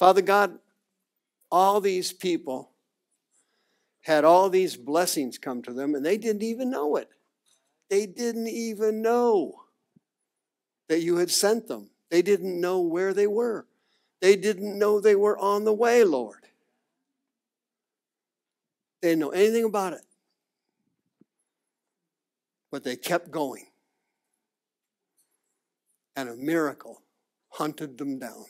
Father God, all these people had all these blessings come to them and they didn't even know it. They didn't even know that you had sent them. They didn't know where they were. They didn't know they were on the way, Lord. They didn't know anything about it. But they kept going. And a miracle hunted them down.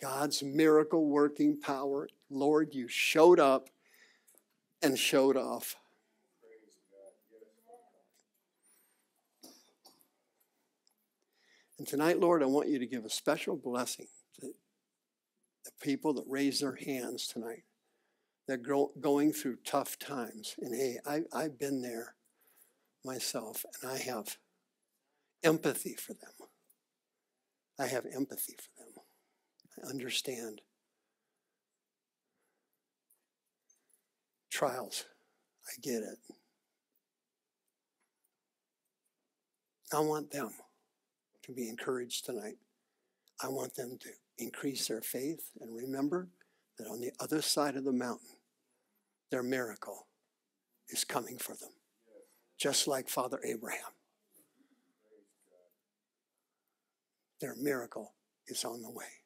God's miracle working power. Lord, you showed up and showed off. And tonight, Lord, I want you to give a special blessing to the people that raise their hands tonight. They're going through tough times. And hey, I, I've been there myself, and I have empathy for them. I have empathy for them. Understand trials. I get it. I want them to be encouraged tonight. I want them to increase their faith and remember that on the other side of the mountain, their miracle is coming for them, just like Father Abraham. Their miracle is on the way.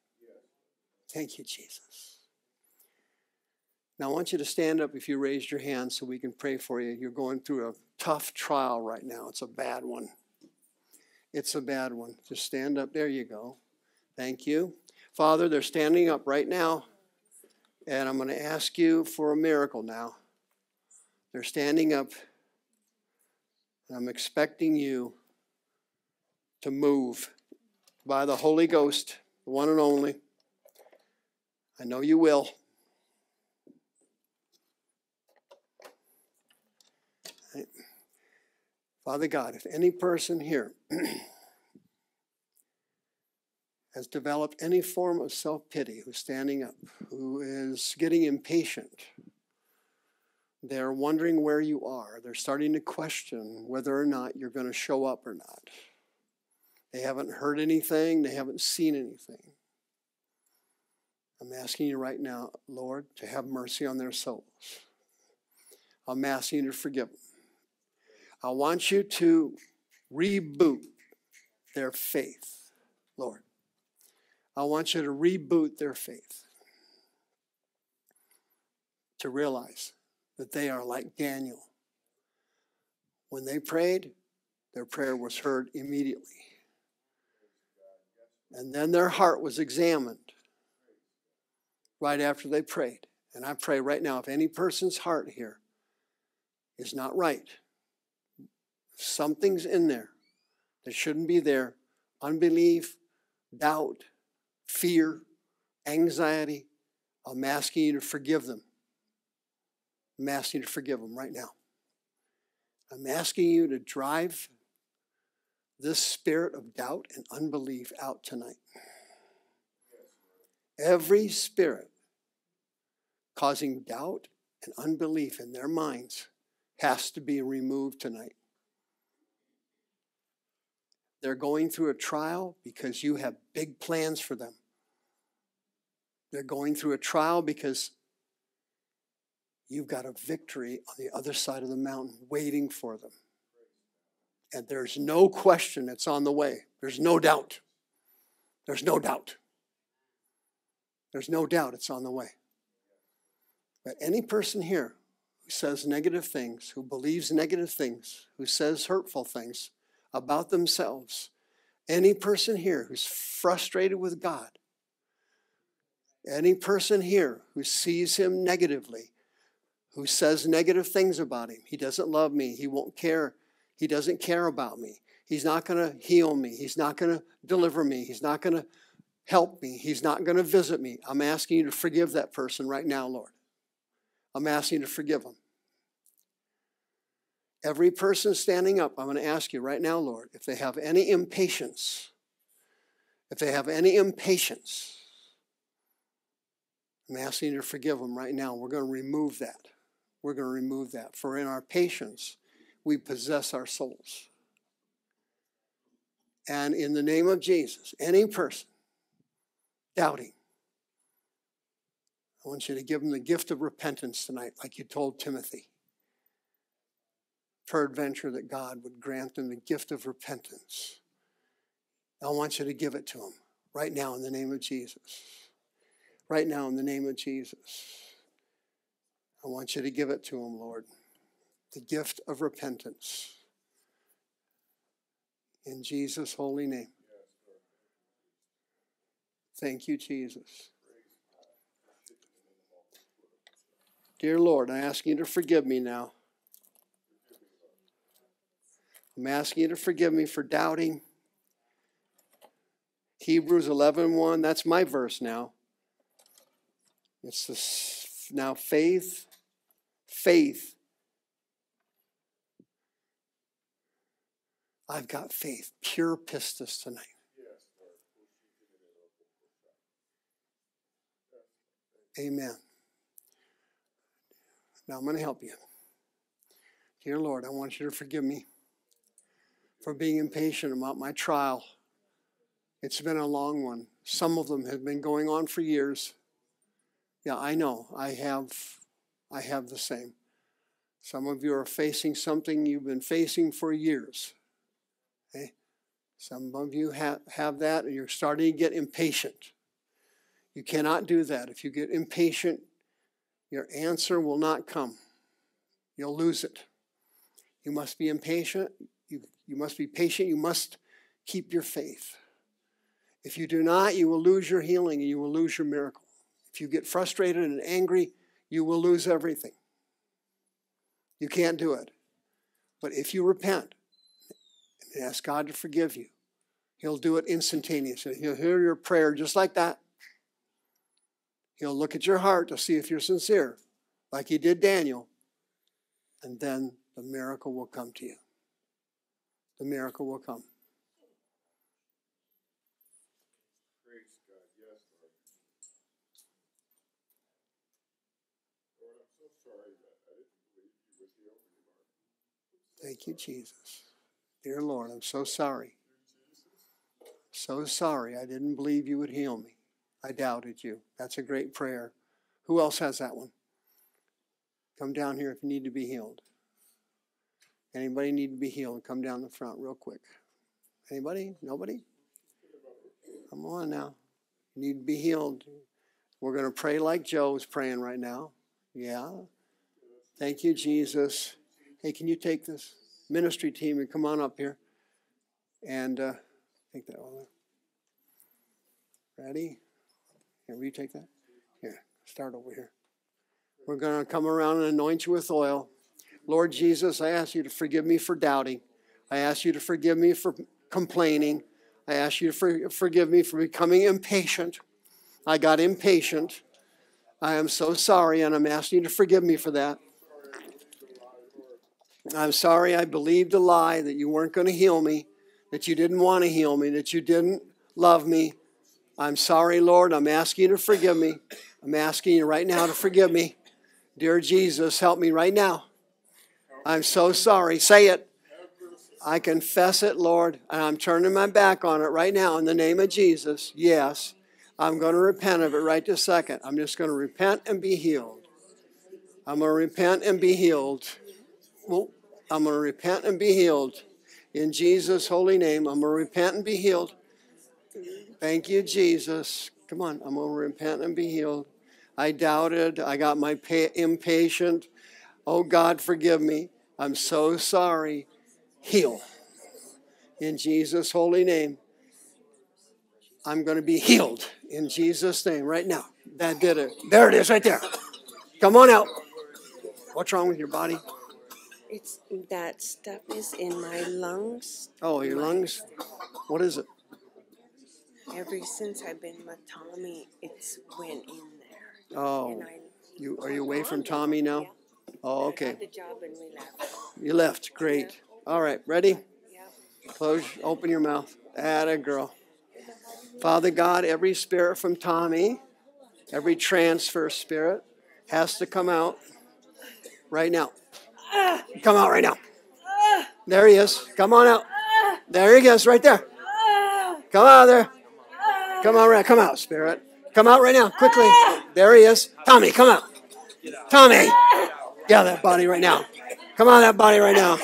Thank you, Jesus. Now, I want you to stand up if you raised your hand so we can pray for you. You're going through a tough trial right now, it's a bad one. It's a bad one. Just stand up. There you go. Thank you. Father, they're standing up right now, and I'm going to ask you for a miracle now. They're standing up, and I'm expecting you to move by the Holy Ghost, the one and only. I know you will. Father God, if any person here has developed any form of self pity, who's standing up, who is getting impatient, they're wondering where you are, they're starting to question whether or not you're going to show up or not. They haven't heard anything, they haven't seen anything. I'm asking you right now, Lord, to have mercy on their souls. I'm asking you to forgive them. I want you to reboot their faith, Lord. I want you to reboot their faith to realize that they are like Daniel. When they prayed, their prayer was heard immediately. And then their heart was examined right after they prayed. And I pray right now if any person's heart here is not right, something's in there that shouldn't be there unbelief, doubt, fear, anxiety I'm asking you to forgive them. I'm asking you to forgive them right now. I'm asking you to drive this spirit of doubt and unbelief out tonight. Every spirit causing doubt and unbelief in their minds has to be removed tonight. They're going through a trial because you have big plans for them. They're going through a trial because you've got a victory on the other side of the mountain waiting for them. And there's no question it's on the way. There's no doubt. There's no doubt. There's no doubt it's on the way. But any person here who says negative things, who believes negative things, who says hurtful things about themselves, any person here who's frustrated with God, any person here who sees him negatively, who says negative things about him, he doesn't love me, he won't care, he doesn't care about me, he's not going to heal me, he's not going to deliver me, he's not going to help me. He's not going to visit me. I'm asking you to forgive that person right now, Lord. I'm asking you to forgive them. Every person standing up, I'm going to ask you right now, Lord, if they have any impatience, if they have any impatience, I'm asking you to forgive them right now. We're going to remove that. We're going to remove that. For in our patience, we possess our souls. And in the name of Jesus, any person doubting. I want you to give them the gift of repentance tonight, like you told Timothy. Peradventure that God would grant them the gift of repentance. I want you to give it to them right now in the name of Jesus. Right now in the name of Jesus. I want you to give it to them, Lord. The gift of repentance. In Jesus' holy name. Thank you, Jesus. Dear Lord, I ask you to forgive me now. I'm asking you to forgive me for doubting. Hebrews 11 1, that's my verse now. It's this, now faith, faith. I've got faith, pure pistis tonight. Amen. Now I'm going to help you. Dear Lord, I want you to forgive me for being impatient about my trial. It's been a long one. Some of them have been going on for years. Yeah, I know. I have I have the same. Some of you are facing something you've been facing for years. Okay? Some of you have, have that and you're starting to get impatient. You cannot do that. If you get impatient, your answer will not come. You'll lose it. You must be impatient. You, you must be patient. You must keep your faith. If you do not, you will lose your healing and you will lose your miracle. If you get frustrated and angry, you will lose everything. You can't do it. But if you repent and ask God to forgive you, He'll do it instantaneously. He'll hear your prayer just like that. He'll look at your heart to see if you're sincere, like he did Daniel, and then the miracle will come to you. The miracle will come. Praise God. Yes, Lord. Lord, I'm so sorry that I didn't believe you would heal me, Lord. Thank you, Jesus. Dear Lord, I'm so sorry. So sorry I didn't believe you would heal me. I doubted you. That's a great prayer. Who else has that one? Come down here if you need to be healed. Anybody need to be healed? Come down the front real quick. Anybody? Nobody? Come on now. You need to be healed. We're going to pray like Joe is praying right now. Yeah. Thank you, Jesus. Hey, can you take this ministry team and come on up here? And uh, take that one. Ready? Here, will you take that? Here, start over here. We're going to come around and anoint you with oil. Lord Jesus, I ask you to forgive me for doubting. I ask you to forgive me for complaining. I ask you to for, forgive me for becoming impatient. I got impatient. I am so sorry, and I'm asking you to forgive me for that. I'm sorry I believed a lie that you weren't going to heal me, that you didn't want to heal me, that you didn't love me. I'm sorry, Lord. I'm asking you to forgive me. I'm asking you right now to forgive me. Dear Jesus, help me right now. I'm so sorry. Say it. I confess it, Lord, and I'm turning my back on it right now in the name of Jesus. Yes, I'm going to repent of it right this second. I'm just going to repent and be healed. I'm going to repent and be healed. Well, I'm going to repent and be healed. In Jesus' holy name, I'm going to repent and be healed. Thank you, Jesus. Come on, I'm going to repent and be healed. I doubted. I got my pa- impatient. Oh, God, forgive me. I'm so sorry. Heal. In Jesus' holy name. I'm going to be healed in Jesus' name right now. That did it. There it is, right there. Come on out. What's wrong with your body? It's that stuff is in my lungs. Oh, your lungs? What is it? Ever since I've been with Tommy, it's went in there. Oh, And I you are you away from Tommy now? Oh, I okay. the job and we left. You left. Great. All right. Ready? Yeah. Close. Open your mouth. Atta girl. Father God, every spirit from Tommy, every transfer spirit has to come out right now. Come out right now. There he is. Come on out. There he goes, right there. Come out of there. Come on, right. Come out, spirit. Come out right now, quickly. There he is. Tommy, come out. Tommy, of that body right now. Come of that body right now.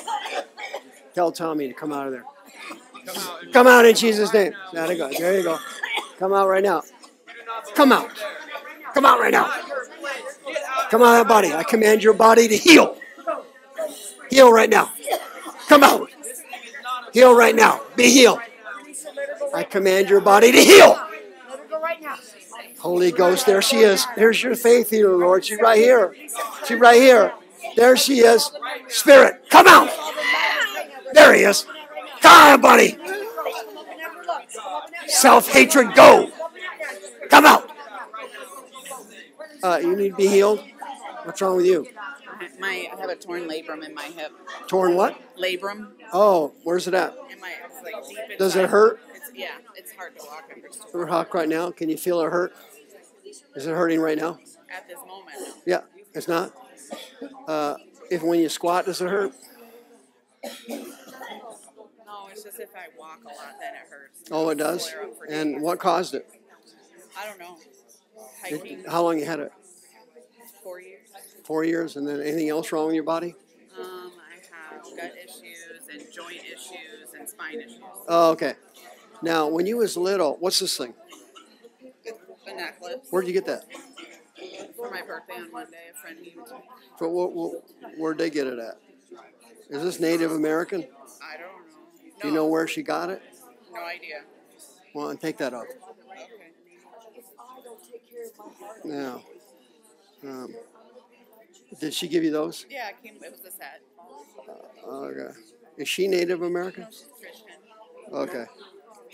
Tell Tommy to come out of there. Come out in Jesus' name. There you go. There you go. Come out right now. Come out. Come out right now. Come out of that body. I command your body to heal. Heal right now. Come out. Heal right now. Be healed. I command your body to heal. Holy Ghost, there she is. There's your faith healer, Lord. She's right here. She's right here. There she is. Spirit, come out. There he is. Come on, buddy. Self hatred, go. Come out. Uh, you need to be healed. What's wrong with you? My I have a torn labrum in my hip. Torn what? Labrum Oh, where's it at? in my it's like deep Does it hurt? It's, yeah, it's hard to walk. Or hawk right now? Can you feel it hurt? Is it hurting right now? at this moment. Yeah, it's not. Uh, if when you squat, does it hurt? No, it's just if I walk a lot, then it hurts. Oh, it does. flare up for And days. what caused it? I don't know. Hiking How long you had it? four years. Four years, and then anything else wrong with your body? Um, I have gut issues and joint issues and spine issues. Oh, okay. Now, when you was little, what's this thing? A necklace Where'd you get that? for my birthday on Monday. A friend gave it to me. For what, what, where'd they get it at? Is this Native American? I don't know. Do you know where she got it? No idea. Well, and take that off. Okay. Now, um, did she give you those? Yeah, it came. It was a set. Okay. Is she Native American? No, she's Christian. Okay.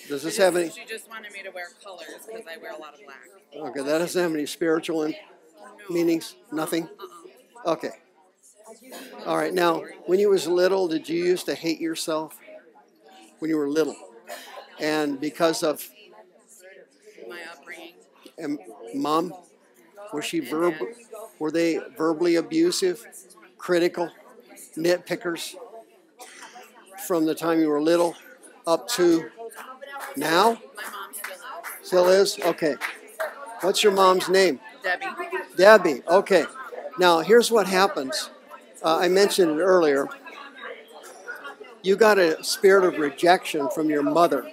Does this have any? She just wanted me to wear colors because I wear a lot of black. Okay, that doesn't have any spiritual in, meanings. Nothing. Uh-uh. Okay. All right. Now, when you was little, did you used to hate yourself? When you were little, and because of My upbringing. and mom, was she verb? Were they verbally abusive, critical, nitpickers? From the time you were little up to now, still is. Okay. What's your mom's name? Debbie. Debbie. Okay. Now, here's what happens. Uh, I mentioned it earlier. You got a spirit of rejection from your mother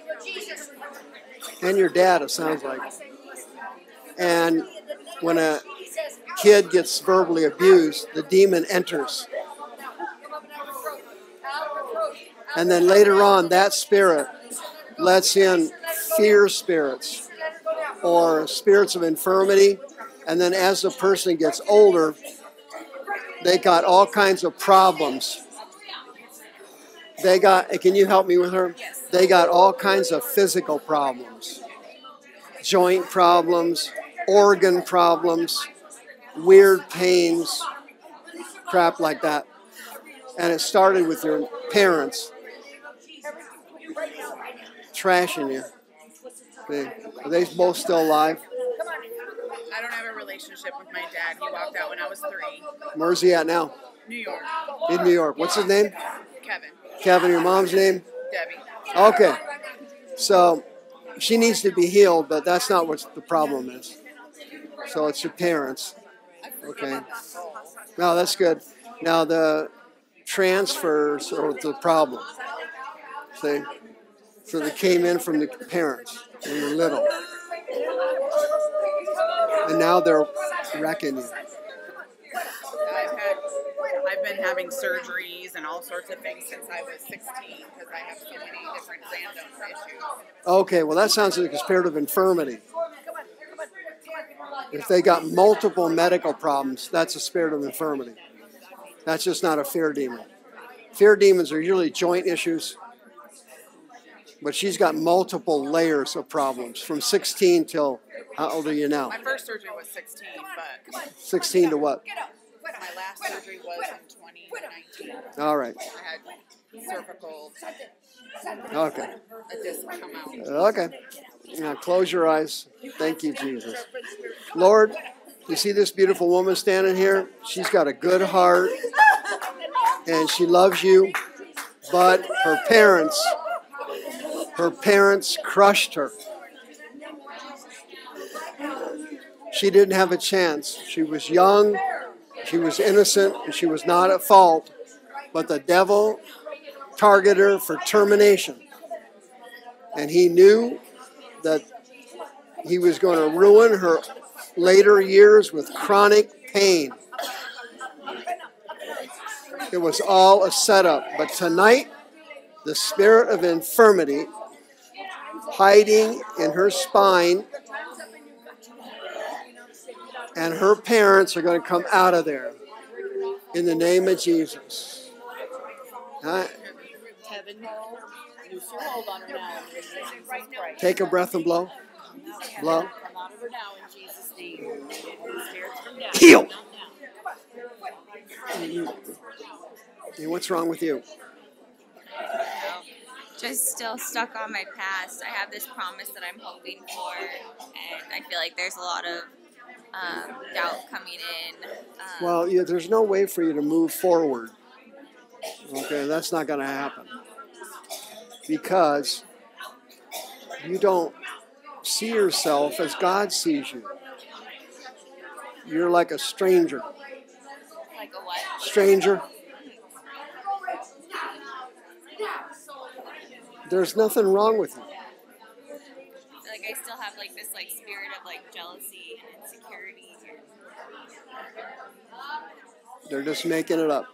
and your dad, it sounds like. And when a kid gets verbally abused, the demon enters. And then later on, that spirit lets in fear spirits or spirits of infirmity. And then as the person gets older, they got all kinds of problems. They got, can you help me with her? They got all kinds of physical problems joint problems, organ problems, weird pains, crap like that. And it started with your parents trashing you. See? Are they both still alive? I don't have a relationship with my dad. He walked out when I was three. Where's he at now? New York. In New York. What's his name? Kevin. Kevin, your mom's name? Debbie. Okay. So she needs to be healed, but that's not what the problem is. So it's your parents. Okay. No, that's good. Now the transfers are the problem. See? So they came in from the parents when were little. And now they're wrecking you. I've had, I've been having surgeries and all sorts of things since I was 16 because I have so many different random issues. Okay, well, that sounds like a spirit of infirmity. If they got multiple medical problems, that's a spirit of infirmity. That's just not a fear demon. Fear demons are usually joint issues, but she's got multiple layers of problems from 16 till how old are you now? My first surgery was 16, but 16 to what? my last surgery was in 2019. All right. I had cervical, Okay. a disc come out. Okay. Now close your eyes. Thank you, Jesus. Lord, you see this beautiful woman standing here? She's got a good heart and she loves you, but her parents, her parents crushed her. She didn't have a chance. She was young, she was innocent, and she was not at fault. But the devil targeted her for termination. And he knew that he was going to ruin her later years with chronic pain. It was all a setup. But tonight, the spirit of infirmity hiding in her spine and her parents are going to come out of there in the name of Jesus. Take a breath and blow. Blow. Heal. Hey, what's wrong with you? Just still stuck on my past. I have this promise that I'm hoping for, and I feel like there's a lot of um, doubt coming in. Um, Well, yeah, there's no way for you to move forward. Okay, that's not going to happen because you don't see yourself as God sees you. You're like a stranger. like a what? Stranger. There's nothing wrong with you. Like I still have like this like spirit of like jealousy and insecurity. They're just making it up.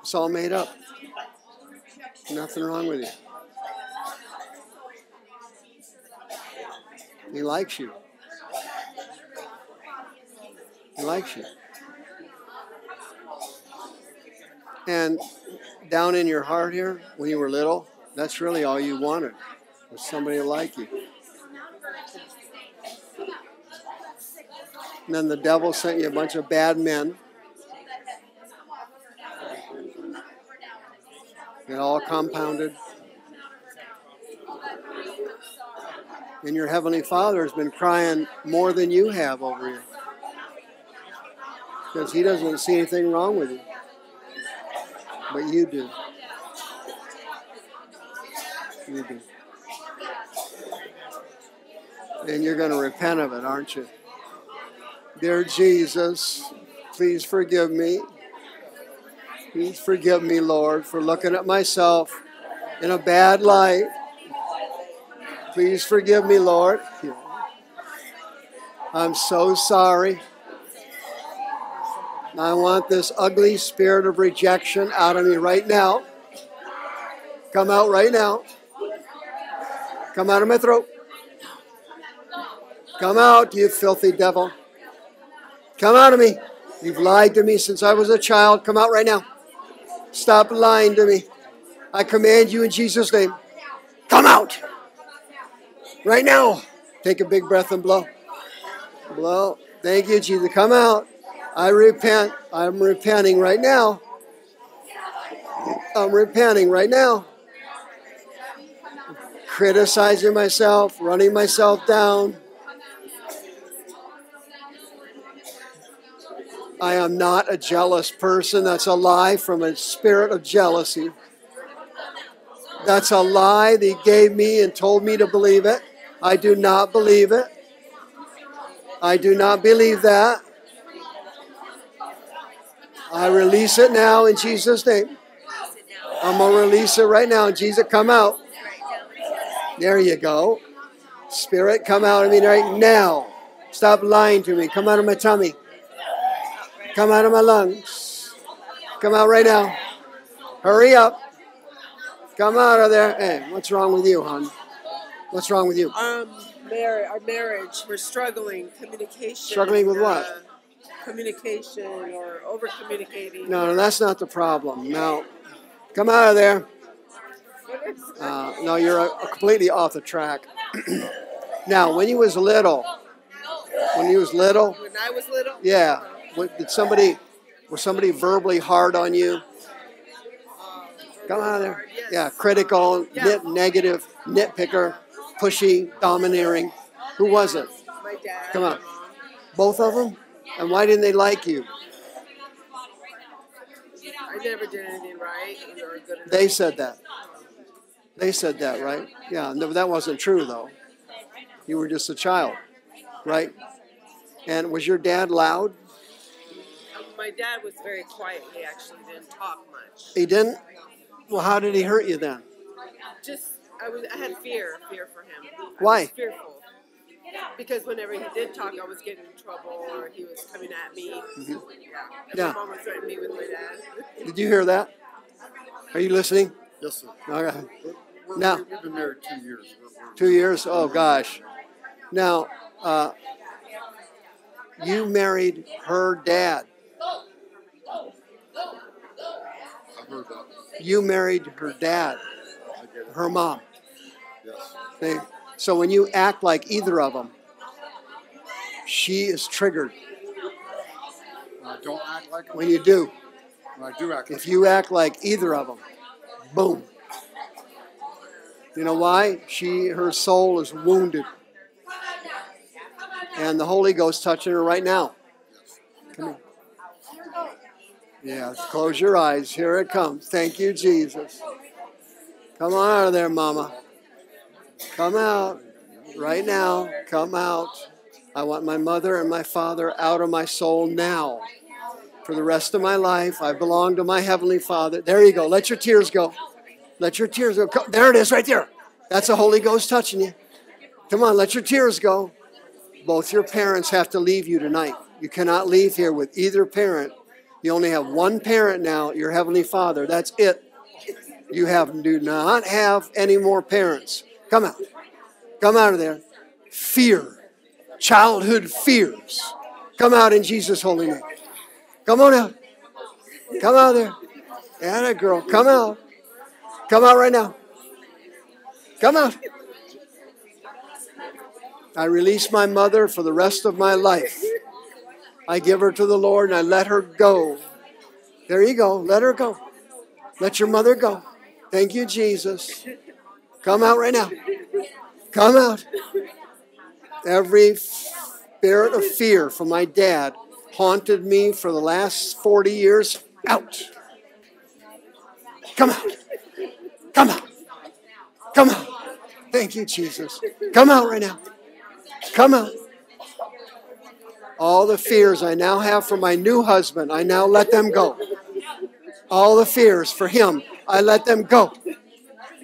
It's all made up. Nothing wrong with you. He likes you. He likes you. And down in your heart here, when you were little, that's really all you wanted was somebody to like you. And then the devil sent you a bunch of bad men. It all compounded. And your Heavenly Father has been crying more than you have over you. Because He doesn't see anything wrong with you. But you do. You do. And you're going to repent of it, aren't you? Dear Jesus, please forgive me. Please forgive me, Lord, for looking at myself in a bad light. Please forgive me, Lord. I'm so sorry. I want this ugly spirit of rejection out of me right now. Come out right now. Come out of my throat. Come out, you filthy devil. Come out of me. You've lied to me since I was a child. Come out right now. Stop lying to me. I command you in Jesus' name. Come out. Right now. Take a big breath and blow. Blow. Thank you, Jesus. Come out. I repent. I'm repenting right now. I'm repenting right now. Criticizing myself, running myself down. I am not a jealous person. That's a lie from a spirit of jealousy. That's a lie that he gave me and told me to believe it. I do not believe it. I do not believe that. I release it now in Jesus' name. I'm going to release it right now. Jesus, come out. There you go. Spirit, come out of me right now. Stop lying to me. Come out of my tummy. Come out of my lungs. Come out right now. Hurry up. Come out of there. Hey, what's wrong with you, hon? What's wrong with you? Um, mar- our marriage, we're struggling. Communication. Struggling with what? Communication or over communicating. No, no, that's not the problem. Now, come out of there. Uh, no, you're uh, completely off the track. now, when you was little, when you was little, When I was little. yeah, what, did somebody was somebody verbally hard on you? Come out of there. Yeah, critical, nit, negative, nitpicker, pushy, domineering. Who was it? My dad. Come on. Both of them? And why didn't they like you? I never did anything right or good enough. They said that. They said that, right? Yeah, no, that wasn't true though. You were just a child, right? And was your dad loud? My dad was very quiet. He actually didn't talk much. He didn't? Well, how did he hurt you then? Just I was I had fear, fear for him. Why? fearful. Because whenever he did talk, I was getting in trouble or he was coming at me. Yeah. And Yeah. My mom was threatening me with my dad. Did you hear that? Are you listening? Yes, sir. Okay. We're, we're, Now- we've been married two years. We're, we're, Two years? Oh, gosh. Now, uh, you married her dad. I heard that. You married her dad, I get it. her mom. Yes. They, so when you act like either of them, she is triggered. When I don't act like. When you do, When I do act like if you act like either of them, boom. You know why? She, her soul is wounded. And the Holy Ghost touching her right now. Come here. Yeah, close your eyes. Here it comes. Thank you, Jesus. Come on out of there, Mama. Come out right now. Come out. I want my mother and my father out of my soul now. For the rest of my life, I belong to my Heavenly Father. There you go. Let your tears go. Let your tears go. There it is, right there. That's the Holy Ghost touching you. Come on, let your tears go. Both your parents have to leave you tonight. You cannot leave here with either parent. You only have one parent now, your Heavenly Father. That's it. You have do not have any more parents. Come out. Come out of there. Fear. Childhood fears. Come out in Jesus' holy name. Come on out. Come out there. Yeah, that girl. Come out. Come out right now. Come out. I release my mother for the rest of my life. I give her to the Lord and I let her go. There you go. Let her go. Let your mother go. Thank you, Jesus. Come out right now. Come out. Every spirit of fear from my dad haunted me for the last 40 years. Out. Come out. Come out. Come out. Thank you, Jesus. Come out right now. Come out. All the fears I now have for my new husband, I now let them go. All the fears for him, I let them go.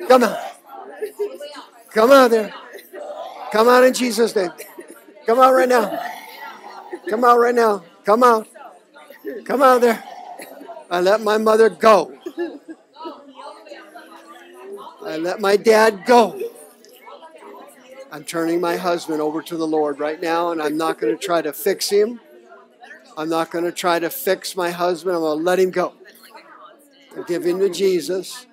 Come out. Come out there. Come out in Jesus' name. Come out right now. Come out right now. Come out. Come out there. I let my mother go. I let my dad go. I'm turning my husband over to the Lord right now, and I'm not going to try to fix him. I'm not going to try to fix my husband. I'm going to let him go. Give him to Jesus.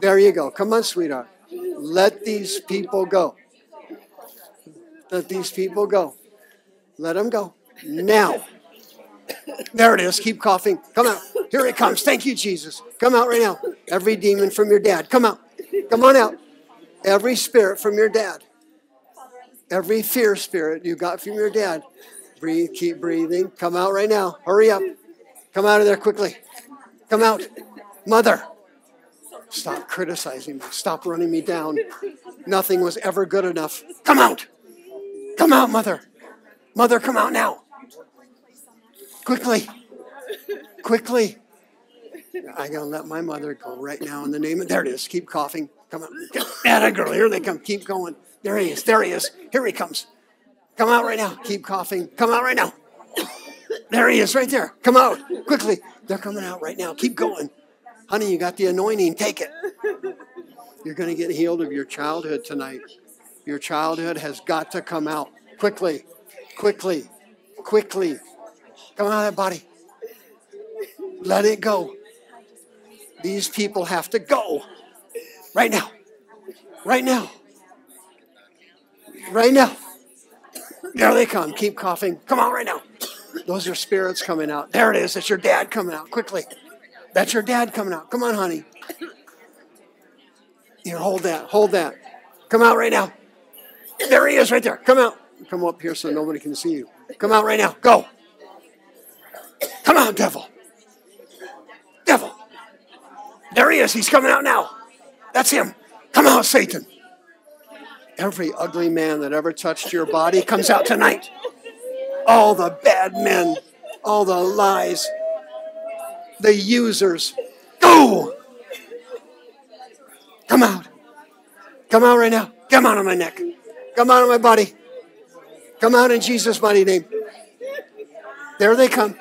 There you go. Come on, sweetheart. Let these people go. Let these people go. Let them go. Now. There it is. Keep coughing. Come out. Here it comes. Thank you, Jesus. Come out right now. Every demon from your dad. Come out. Come on out. Every spirit from your dad. Every fear spirit you got from your dad. Breathe. Keep breathing. Come out right now. Hurry up. Come out of there quickly. Come out. Mother. Stop criticizing me. Stop running me down. Nothing was ever good enough. Come out. Come out, mother. Mother, come out now. Quickly. Quickly. Going to let my mother go right now in the name of. There it is. Keep coughing. Come on. Atta girl. Here they come. Keep going. There he is. There he is. Here he comes. Come out right now. Keep coughing. Come out right now. There he is right there. Come out. Quickly. They're coming out right now. Keep going. Honey, you got the anointing. Take it. You're going to get healed of your childhood tonight. Your childhood has got to come out quickly, quickly, quickly. Come out of that body. Let it go. These people have to go right now. Right now. Right now. There they come. Keep coughing. Come on, right now. Those are spirits coming out. There it is. It's your dad coming out. Quickly. That's your dad coming out. Come on, honey. Here, hold that. Hold that. Come out right now. There he is right there. Come out. Come up here so nobody can see you. Come out right now. Go. Come on, devil. Devil. There he is. He's coming out now. That's him. Come out, Satan. Every ugly man that ever touched your body comes out tonight. All the bad men, all the lies, the users. Go! Come out. Come out right now. Come out of my neck. Come out of my body. Come out in Jesus' mighty name. There they come.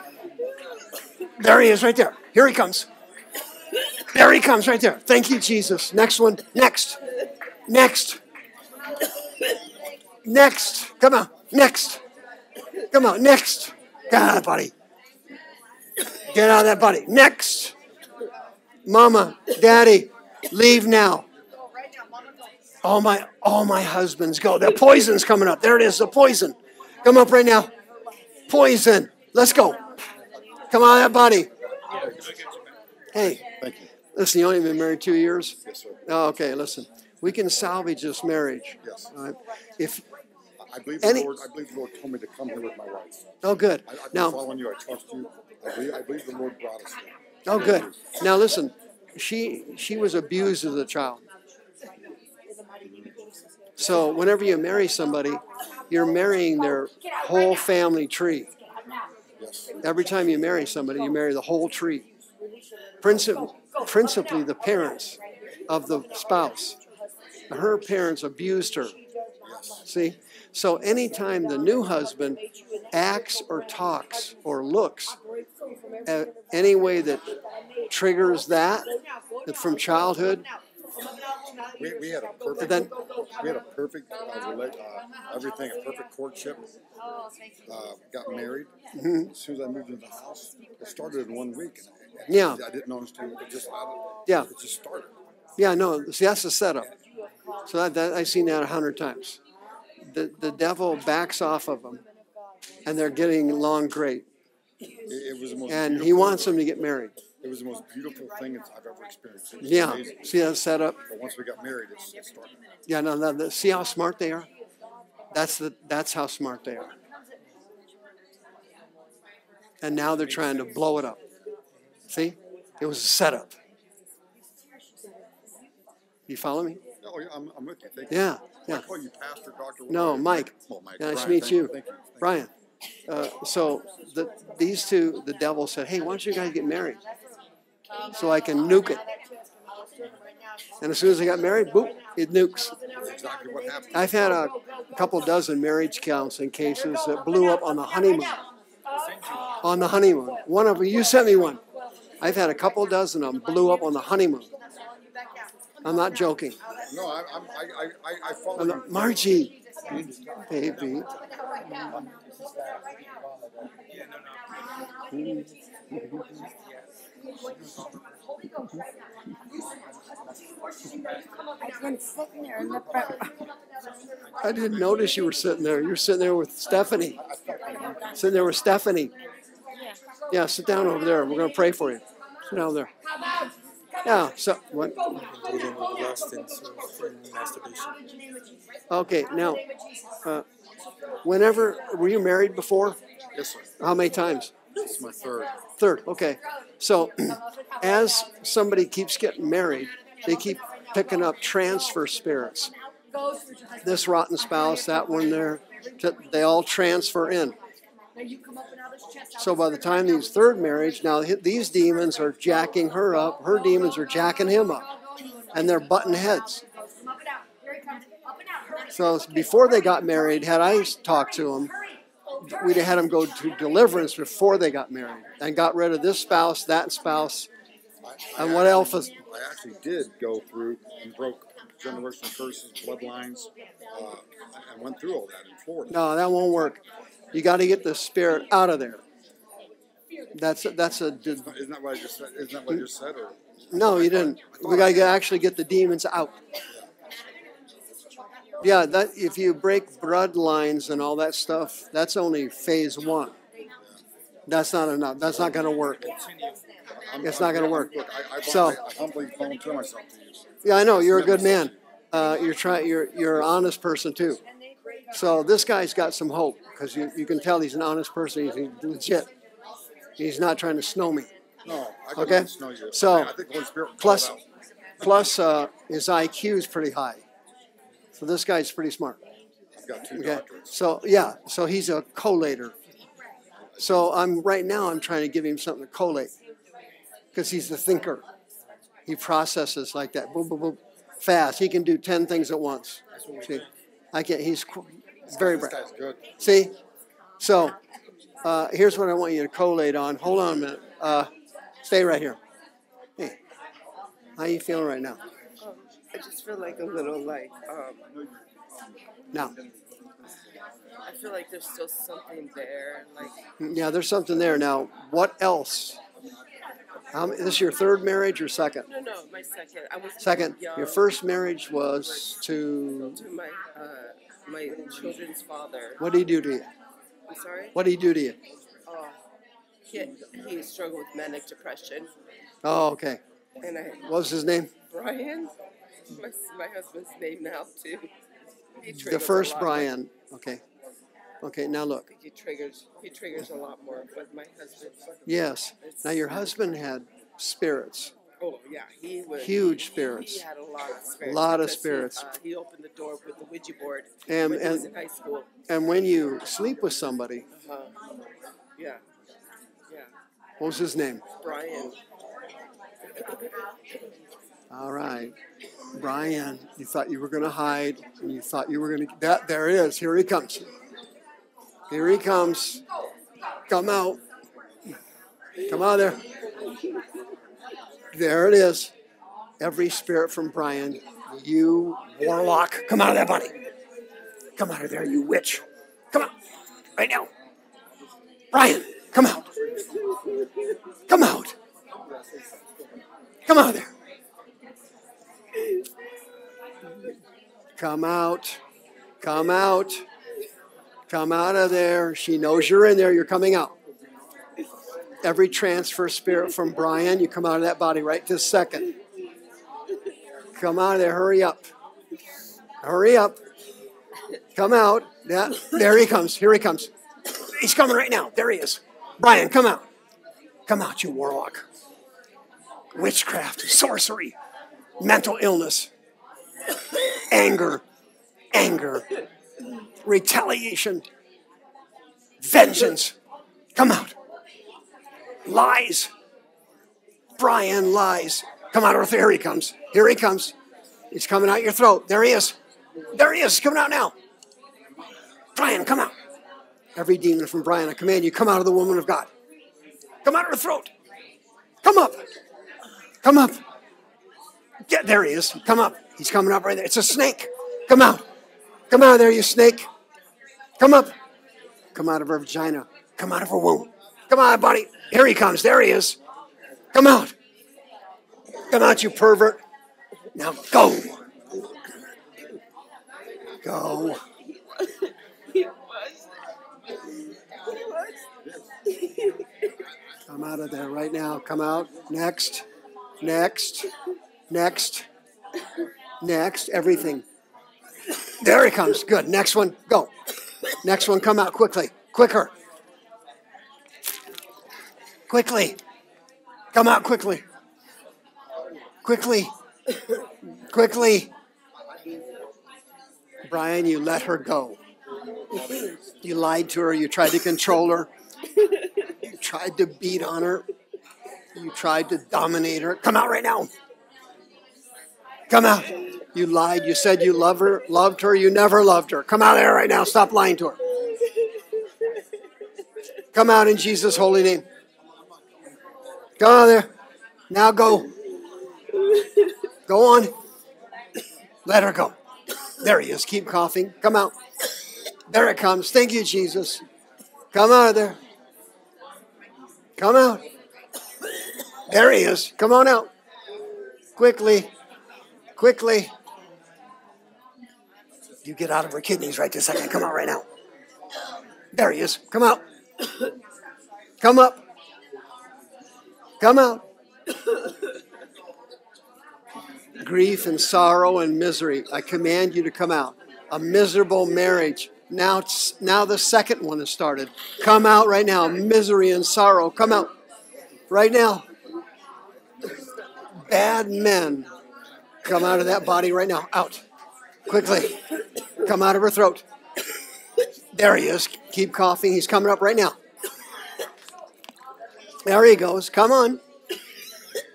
There he is right there. Here he comes. There he comes right there. Thank you, Jesus. Next one. Next. Next. Next. Come on. Next. Come on. Next. That body. Get out of that body. Next. Mama, daddy, leave now. All my all my husbands go. The poison's coming up. There it is, the poison. Come up right now. Poison. Let's go. Come on, that body. Hey, Thank you. listen, you only been married two years? Yes, sir. Oh, okay, listen. We can salvage this marriage. Yes. right? If I believe Any- the Lord. I believe the Lord told me to come here with my wife. oh good. I, I've Now following you. I trust you. I believe, I believe the Lord brought us here. oh good. Now listen, she she was abused as a child. So whenever you marry somebody, you're marrying their whole family tree. Yes. Every time you marry somebody, you marry the whole tree. Princip- principally the parents of the spouse. Her parents abused her. See? So anytime the new husband acts or talks or looks a- any way that triggers that from childhood, We, we had a perfect. then we had a perfect uh, uh, everything. A perfect courtship. Uh, got married. Mhm. As soon as I moved into the house, it started in one week. And Yeah. I didn't understand. It just. Yeah. It just started. Yeah, no, see, that's the setup. So that, that, I've seen that a hundred times. The, the devil backs off of them, and they're getting along great. It, it was the most. And he wants them to get married. It was the most beautiful thing I've ever experienced. Yeah, amazing. see that setup? But once we got married, it's, it started. Yeah, no, no, the- see how smart they are? That's the, that's how smart they are. And now they're trying to blow it up. See? It was a setup. You follow me? Oh, yeah, I'm, I'm with you. Thank you. Yeah, I call you Pastor, Doctor. No, Mike. Oh, Mike. Nice Brian, to meet thank you. Thank you. Thank you. Brian. Uh, so the, these two, the devil said, hey, why don't you guys get married? So I can nuke it. And as soon as they got married, boop, it nukes. Exactly what happened. I've had a couple dozen marriage counseling cases that blew up on the honeymoon. On the honeymoon. One of them, you sent me one. I've had a couple dozen of them blew up on the honeymoon. I'm not joking. No, I, I'm, I, I, I, I follow I'm you. not- Margie. I've been sitting there in the front. I didn't notice you were sitting there. You're sitting there with Stephanie. Sitting there with Stephanie. Yeah, sit down over there. We're going to pray for you. Sit down there. Yeah, so, what? dealing with lust and sort of and masturbation. Okay, now, uh, whenever, were you married before? Yes, sir. How many times? This is my third. Third, okay. So, as somebody keeps getting married, they keep picking up transfer spirits. This rotten spouse, that one there, they all transfer in. So by the time these third marriage, now these demons are jacking her up, her demons are jacking him up, and they're butting heads. So before they got married, had I talked to them, we'd have had them go to deliverance before they got married and got rid of this spouse, that spouse, I, and what else I actually did go through and broke generational curses, bloodlines, uh, and went through all that in Florida. no, that won't work. You got to get the spirit out of there. That's that's a Isn't that what I just said? Isn't that what you said? Or no, you didn't. We got to actually get the demons out. Yeah, that if you break bloodlines and all that stuff, that's only phase one. That's not enough. That's not going to work. I'm, It's not gonna work. Look, I, I, So- I humbly volunteer myself to you. Yeah, I know you're a good man. Uh, you're trying. You're you're an honest person too. So this guy's got some hope because you, you can tell he's an honest person. He's legit. He's not trying to snow me. No, I Okay. couldn't know you. So, I think the Holy Spirit will call Plus, out. plus uh, his IQ is pretty high. So this guy's pretty smart. I've got two Okay. doctorates. So yeah, so he's a collator. So I'm right now I'm trying to give him something to collate because he's the thinker. He processes like that, boom, boom, boom, fast. He can do ten things at once. See, I can. He's very bright. See, so uh, here's what I want you to collate on. Hold on a minute. Uh, stay right here. Hey, how you feeling right now? I just feel like a little like um, Now, I feel like there's still something there. Like yeah, there's something there. Now, what else? How, many- this is your third marriage or second? no, no, my second. I was Second. young Your first marriage was to. to my uh, my children's father. What did he do to you? I'm sorry. What did he do to you? Oh, he he struggled with manic depression, Oh, okay. and I What was his name? Brian, my my husband's name now too. He The triggers a first lot. Brian. Okay. Okay. Now look. He triggers he triggers a lot more, but my husband. Yes. Now your husband had spirits. Oh yeah, he was Huge He spirits. had a lot of spirits. Lot of because he, spirits. uh, He, opened the door with the Ouija board And- when he was and- in high school. And when you sleep with somebody, Uh, yeah, yeah. what was his name? Brian. All right. Brian, you thought you were going to hide, and you thought you were going to. That there it is. Here he comes. Here he comes. Come out. Come out there. There it is. Every spirit from Brian. You warlock. Come out of that body. Come out of there, you witch. Come out. Right now. Brian, come out. Come out. Come out of there. Come out. Come out. Come out of there. She knows you're in there. You're coming out. Every transfer spirit from Brian, you come out of that body right this second. Come out of there. Hurry up. Hurry up. Come out. Yeah, there he comes. Here he comes. He's coming right now. There he is. Brian, come out. Come out, you warlock. Witchcraft, sorcery, mental illness, anger, anger, retaliation, vengeance. Come out. Lies. Brian lies. Come out of there. Here he comes. Here he comes. He's coming out your throat. There he is. There he is. Coming out now. Brian, come out. Every demon from Brian, I command you, come out of the woman of God. Come out of her throat. Come up. Come up. Get there he is. Come up. He's coming up right there. It's a snake. Come out. Come out of there, you snake. Come up. Come out of her vagina. Come out of her womb. Come on, buddy. Here he comes. There he is. Come out. Come out, you pervert. Now go. Go. Was. Come out of there right now. Come out. Next. Next. Next. Next. Everything. There he comes. Good. Next one. Go. Next one. Come out quickly. Quicker. Quickly. Come out quickly. Quickly. Quickly. Brian, you let her go. You lied to her. You tried to control her. You tried to beat on her. You tried to dominate her. Come out right now. Come out. You lied. You said you love her, loved her. You never loved her. Come out of there right now. Stop lying to her. Come out in Jesus' holy name. Come out there. Now go. Go on. Let her go. There he is. Keep coughing. Come out. There it comes. Thank you, Jesus. Come out of there. Come out. There he is. Come on out. Quickly. Quickly. You get out of her kidneys right this second. Come out right now. There he is. Come out. Come up. Come out. Grief and sorrow and misery. I command you to come out. A miserable marriage. Now, now the second one has started. Come out right now. Misery and sorrow. Come out right now. Bad men. Come out of that body right now. Out. Quickly. Come out of her throat. There he is. Keep coughing. He's coming up right now. There he goes. Come on.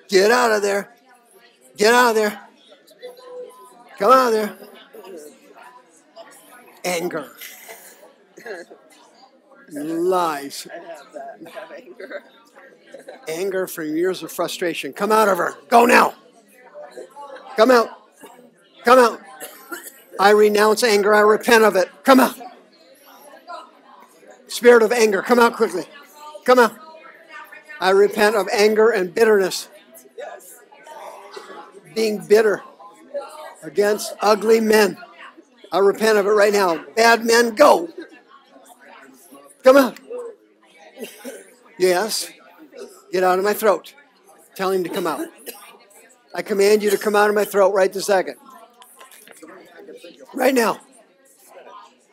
Get out of there. Get out of there. Come out of there. Anger. Lies. Anger. Anger from years of frustration. Come out of her. Go now. Come out. Come out. I renounce anger. I repent of it. Come out. Spirit of anger, come out quickly. Come out. I repent of anger and bitterness. Being bitter against ugly men. I repent of it right now. Bad men, go. Come out. Yes. Get out of my throat. Tell him to come out. I command you to come out of my throat right this second. Right now.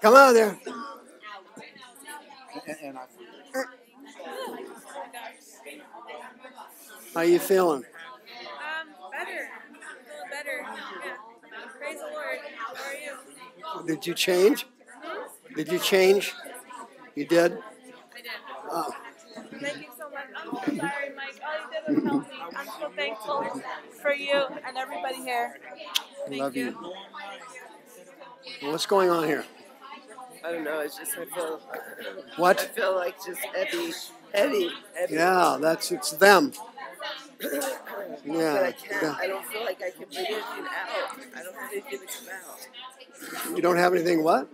Come out of there. And, and I, How you feeling? Um, better. Feeling better. Yeah. Praise the Lord. How are you? Did you change? Did you change? You did? I did. Oh, Thank you so much. I'm so sorry, Mike. All you did was help me. I'm so thankful for you and everybody here. Thank love you. you. What's going on here? I don't know. It's just I feel. What? I feel like just heavy, heavy, heavy. Yeah, that's it's them. But I can't. yeah. I don't feel like I can bring anything out. I don't have anything to come out. You don't have anything what?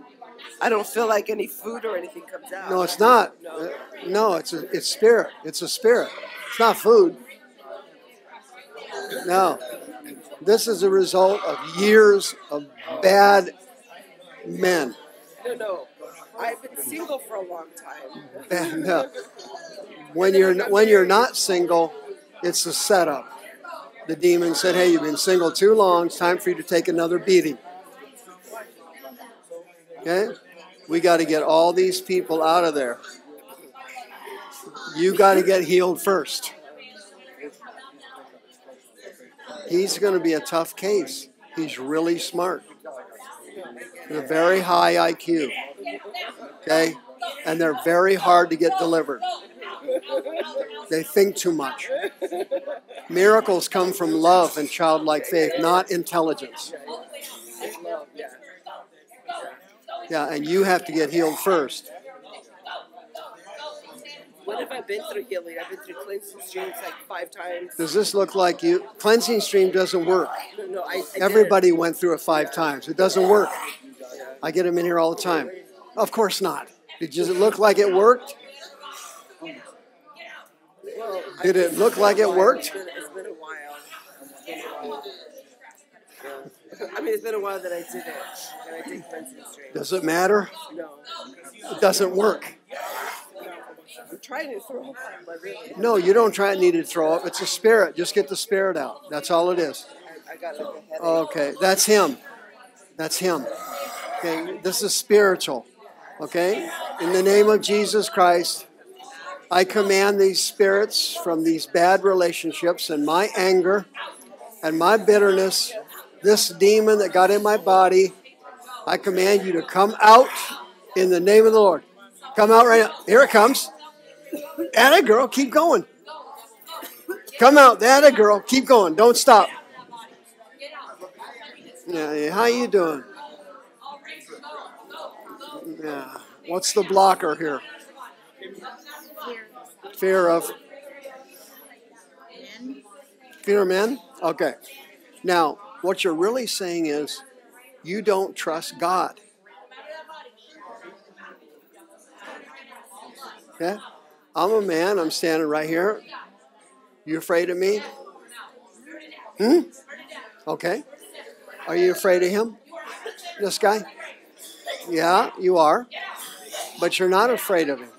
I don't feel like any food or anything comes out. No, it's not. No. Uh, No, it's a, it's spirit. It's a spirit. It's not food. No. This is a result of years of bad men. No, no. I've been single for a long time. And, uh, when you're when you're not single, it's a setup. The demon said, "Hey, you've been single too long. It's time for you to take another beating." Okay, we got to get all these people out of there. You got to get healed first. He's going to be a tough case. He's really smart. A very high IQ. Okay, and they're very hard to get delivered. They think too much. Miracles come from love and childlike faith, not intelligence. Yeah, and you have to get healed first. What have I been through healing? I've been through cleansing streams like five times. Does this look like you? Cleansing stream doesn't work. No, no, I, I. Everybody went through it five times. It doesn't work. I get them in here all the time. Of course not. Did it look like it worked? Well, Did it look like it worked? It's been, it's been a while. It's been a while. Yeah. I mean, it's been a while that I did it. That I did cleansing streams. Does it matter? No. It doesn't work. I'm trying to throw up, really, No, you don't try need to throw up. It's a spirit. Just get the spirit out. That's all it is. I, I got like a headache. Okay, that's him. That's him. Okay, this is spiritual. Okay, in the name of Jesus Christ, I command these spirits from these bad relationships and my anger and my bitterness, this demon that got in my body, I command you to come out in the name of the Lord. Come out right now. Here it comes. Atta girl, keep going. Come out, that a girl, keep going. Don't stop. Yeah, yeah, how you doing? Yeah. What's the blocker here? Fear of fear of men? Okay. Now, what you're really saying is you don't trust God. Okay? I'm a man, I'm standing right here. You afraid of me? Hmm? Okay. Are you afraid of him? This guy? Yeah, you are. But you're not afraid of him.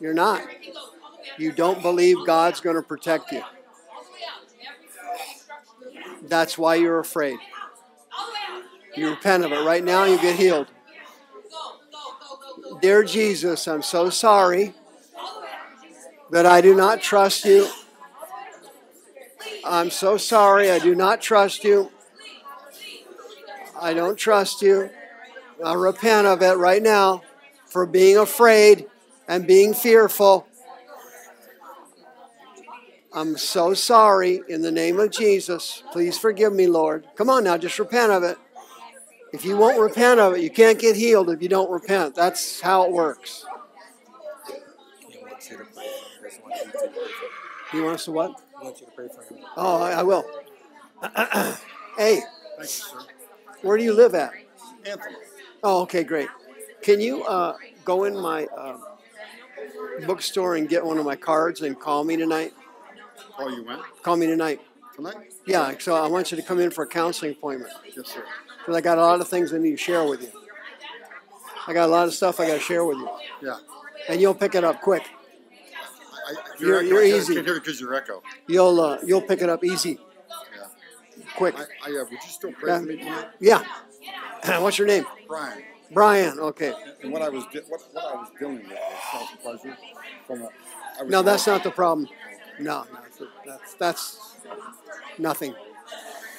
You're not. You don't believe God's going to protect you. That's why you're afraid. You repent of it right now, you get healed. Dear Jesus, I'm so sorry that I do not trust you. I'm so sorry I do not trust you. I don't trust you. I repent of it right now for being afraid and being fearful. I'm so sorry in the name of Jesus. Please forgive me, Lord. Come on now, just repent of it. If you won't repent of it, you can't get healed if you don't repent. That's how it works. You to pray for him. You want us to what? He wants you to pray for him. Oh, I I will. hey, Thank you, sir. where do you live at? Anthony. Oh, okay, great. Can you uh, go in my uh, bookstore and get one of my cards and call me tonight? Oh, you went Call me tonight. tonight? Yeah, so I want you to come in for a counseling appointment Yes, sir. because I got a lot of things I need to share with you. I got a lot of stuff I got to share with you, Yeah. and you'll pick it up quick. I, I, You're- you're I can't- easy. hear because your echo. You'll uh, you'll pick it up easy, Yeah. quick. I, I uh, would you still pray for me tonight, Yeah. What's your name? Brian? Brian. Okay. And what I was what, what I was dealing with was self pleasure from a. I was No, that's not the problem. No, no, that's that's nothing.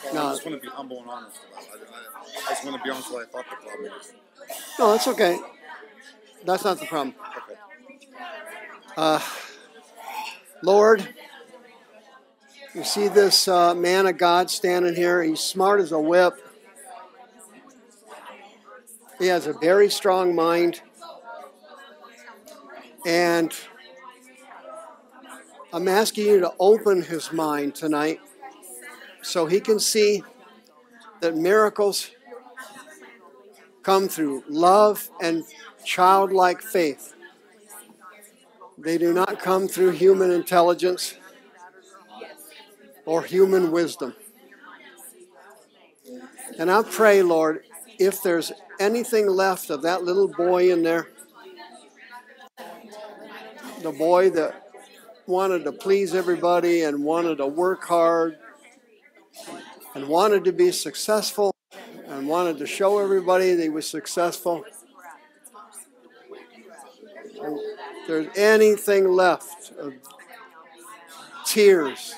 Well, no. I just want to be humble and honest about it. I, I, I just want to be honest with what I thought the problem was. No, that's okay. That's not the problem. Okay. Uh, Lord, you see this uh, man of God standing here. He's smart as a whip. He has a very strong mind. And I'm asking you to open his mind tonight so he can see that miracles come through love and childlike faith. They do not come through human intelligence or human wisdom. And I pray, Lord, if there's anything left of that little boy in there, the boy that wanted to please everybody and wanted to work hard and wanted to be successful and wanted to show everybody he was successful. There's anything left of tears,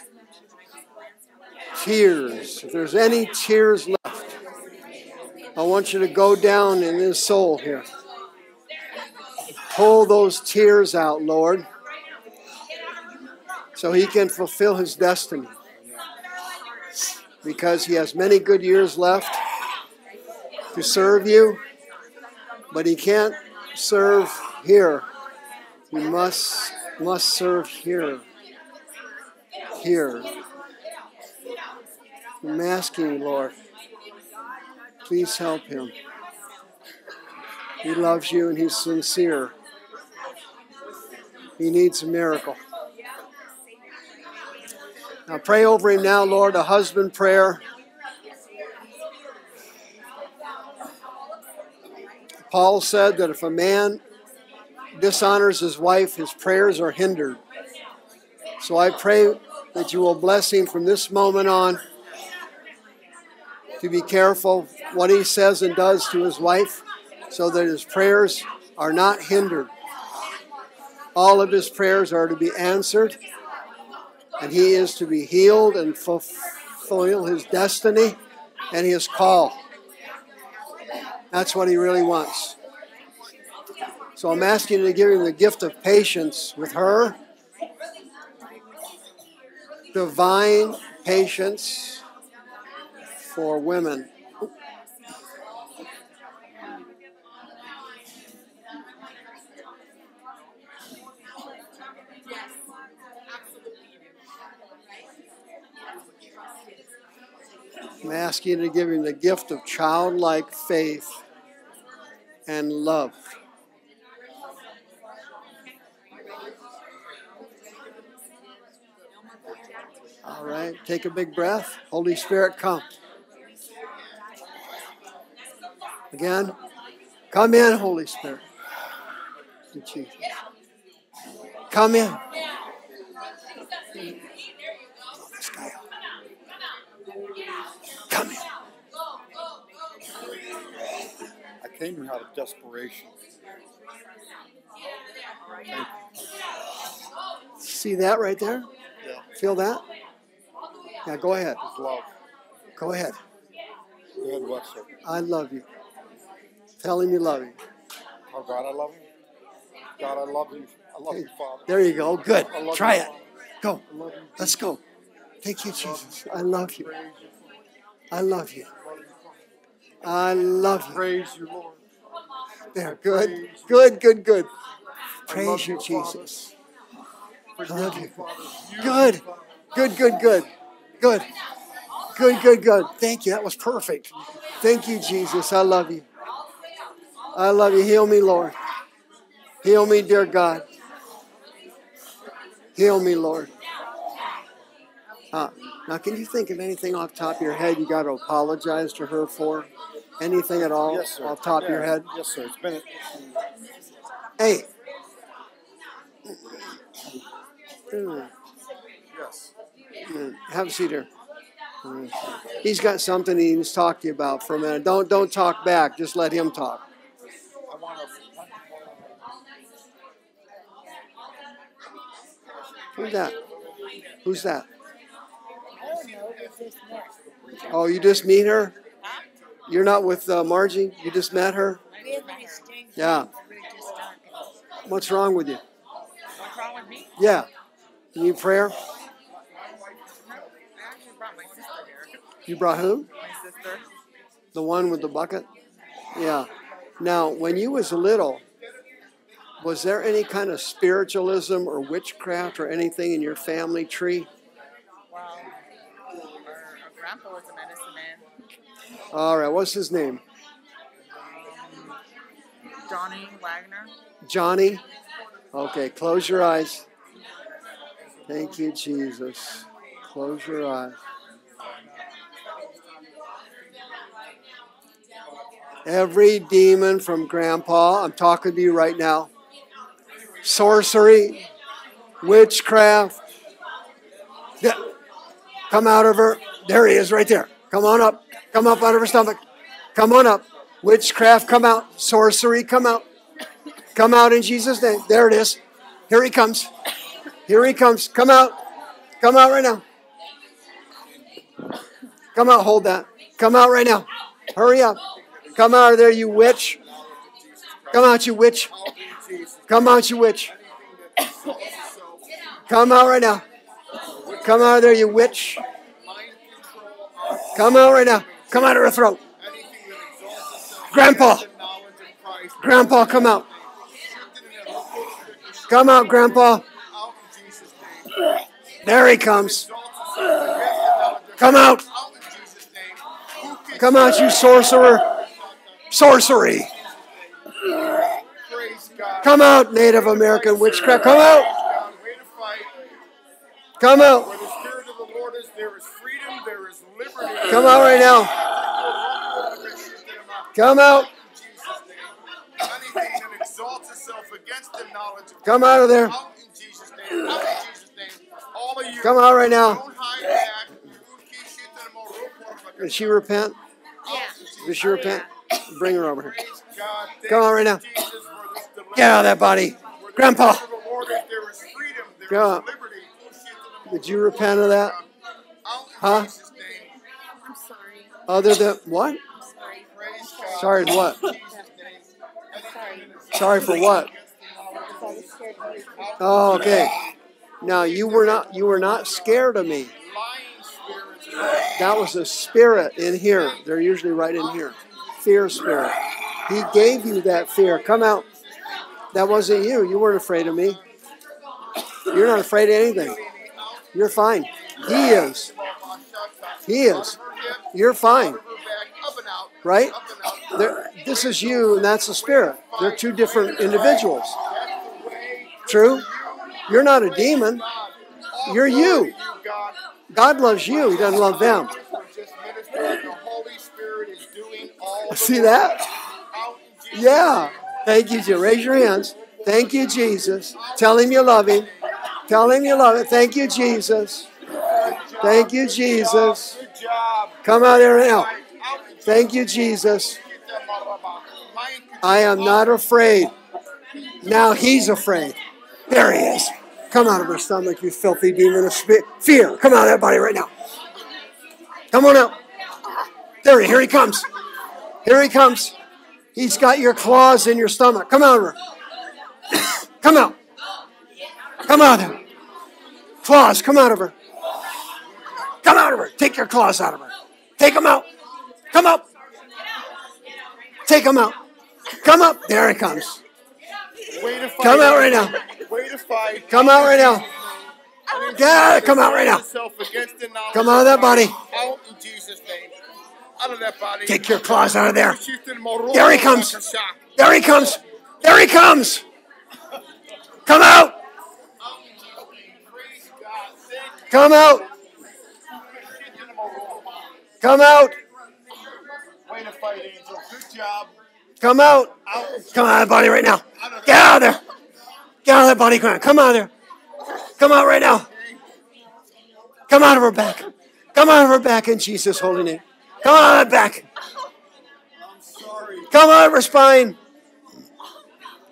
tears, if there's any tears left, I want you to go down in his soul here. Pull those tears out, Lord, so he can fulfill his destiny. Because he has many good years left to serve you, but he can't serve here. He must must serve here. Here. I'm asking Lord, please help him. He loves you and he's sincere. He needs a miracle. Now pray over him now, Lord, a husband prayer. Paul said that if a man dishonors his wife, his prayers are hindered. So I pray that you will bless him from this moment on to be careful what he says and does to his wife so that his prayers are not hindered. All of his prayers are to be answered, and he is to be healed and fulfill his destiny and his call. That's what he really wants. So I'm asking you to give him the gift of patience with her, divine patience for women. I'm asking you to give him the gift of childlike faith and love. All right, take a big breath. Holy Spirit, come. Again, come in, Holy Spirit. In Come in. Come in. I came here out of desperation. See that right there? Yeah. Feel that? Yeah, go ahead. Go ahead. Go ahead, what, sir? I love you. Tell him you love him. Oh, God, I love you. God, I love you. I love you, Father. There you go. Good. Try you, it. Go. I love you. Let's go. Thank you, Jesus. I love you. I love you. I love you. Praise you, Lord. There. Good. Good, good, good. Praise you, Jesus. I love you. Good. Good, good, good. Good. Good, good, good. Thank you. That was perfect. Thank you, Jesus. I love you. I love you. Heal me, Lord. Heal me, dear God. Heal me, Lord. Uh, now, can you think of anything off the top of your head you got to apologize to her for? Anything at all Yes, off the top of your head? Yes, sir. It's been. Hey. Mm, Yes. mm, Have a seat here. He's got something he needs to talk to you about for a minute. Don't don't talk back. Just let him talk. I want to. Who's that? Who's that? Oh, you just meet her? You're not with uh, Margie? You just met her? Yeah. What's wrong with you? What's wrong with me? Yeah. You need prayer? I actually brought my sister here. You brought who? My sister. The one with the bucket? Yeah. Now, when you was little, was there any kind of spiritualism or witchcraft or anything in your family tree? Well, our, our grandpa was a medicine man. All right. What's his name? Um, Johnny Wagner. Johnny? Okay, close your eyes. Thank you, Jesus. Close your eyes. Every demon from Grandpa, I'm talking to you right now. Sorcery, witchcraft. Yeah. Come out of her. There he is, right there. Come on up. Come up out of her stomach. Come on up. Witchcraft, come out. Sorcery, come out. Come out in Jesus' name. There it is. Here he comes. Here he comes. Come out. Come out right now. Come out. Hold that. Come out right now. Hurry up. Come out of there, you witch. Come out, you witch. Come out, you witch. Come out right now. Come out of there, you witch. Come out right now. Come out of her throat. Grandpa. Grandpa, come out. Come out, Grandpa. There he comes. Come out. Come out, you sorcerer. Sorcery. Come out, Native American witchcraft. Come out. Come out. Where the Spirit of the Lord is, there is freedom, there is liberty. Come out right now. Come out. Anything that exalts itself against the knowledge of Come out of there. out in Jesus' name, out in Jesus' name. All of you, Come out right now. don't hide back. Did she repent? Yeah. Did she repent? Bring her over here. God. Come on right now. you, Jesus, for this deliverance. Get out of that body. Grandpa. Spirit of the Lord is, there is freedom, there Go. Did you repent of that? Huh? I'm sorry. Other than what? Sorry. Sorry, what? In Jesus' name. Sorry. Sorry for what? Because I was scared to use Oh, okay. Now you were not you were not scared of me. That was a spirit in here. They're usually right in here. Fear spirit. He gave you that fear. Come out. That wasn't you. You weren't afraid of me. You're not afraid of anything. You're fine. He is. He is. You're fine. Right? This is you and that's the spirit. They're two different individuals. True? You're not a demon. You're you. God loves you. He doesn't love them. See that? Yeah. Thank you, Jesus. Raise your hands. Thank you, Jesus. Tell him you love him. Tell him you love it. Thank you, Jesus. Thank you, Jesus. Come out here now. Thank you, Jesus. I am not afraid. Now he's afraid. There he is. Come out of her stomach, you filthy demon of fear. Come out of that body right now. Come on out. There, here he comes. Here he comes. He's got your claws in your stomach. Come out of her. Come out. Come out of her. Claws, come out of her. Come out of her. Take your claws out of her. Take them out. Come up. Take them out. Come up. There he comes. Way to fight. Come out right now. Way to fight. Come out right now. Yeah, come out right now. Yourself against the knowledge Come out of that body. Out in Jesus' name. Take your claws out of there. There he comes. There he comes. There he comes. Come out. Come out. Come out. Way to fight, Angel. Good job. Come out. Come out of that body right now. Get out of there. Get out of that body. Come on. Come out of there. Come out right now. Come out of her back. Come out of her back in Jesus' holy name. Come on back. Come on, of her spine.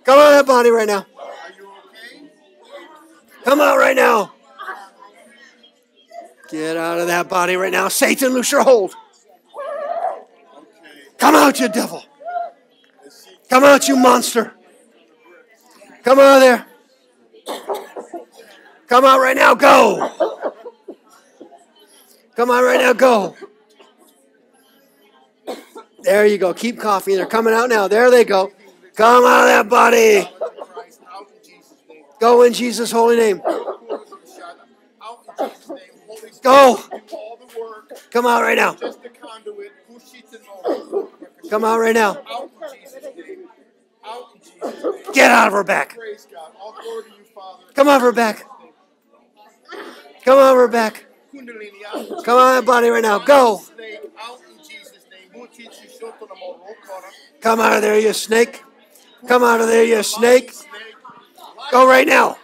Come on, that body right now. Come out right now. Get out of that body right now. Satan, loose your hold. Come out, you devil. Come out, you monster. Come out of there. Come out right now. Go. Come on right now. Go. There you go. Keep coughing. They're coming out now. There they go. Come out of that body. Go in Jesus' holy name. Go. Come out right now. Come out right now. Get out of her back. Come out of her back. Come out of her back. Come on, body right now. Go. Come out of there, you snake. Come out of there, you snake. Go right now.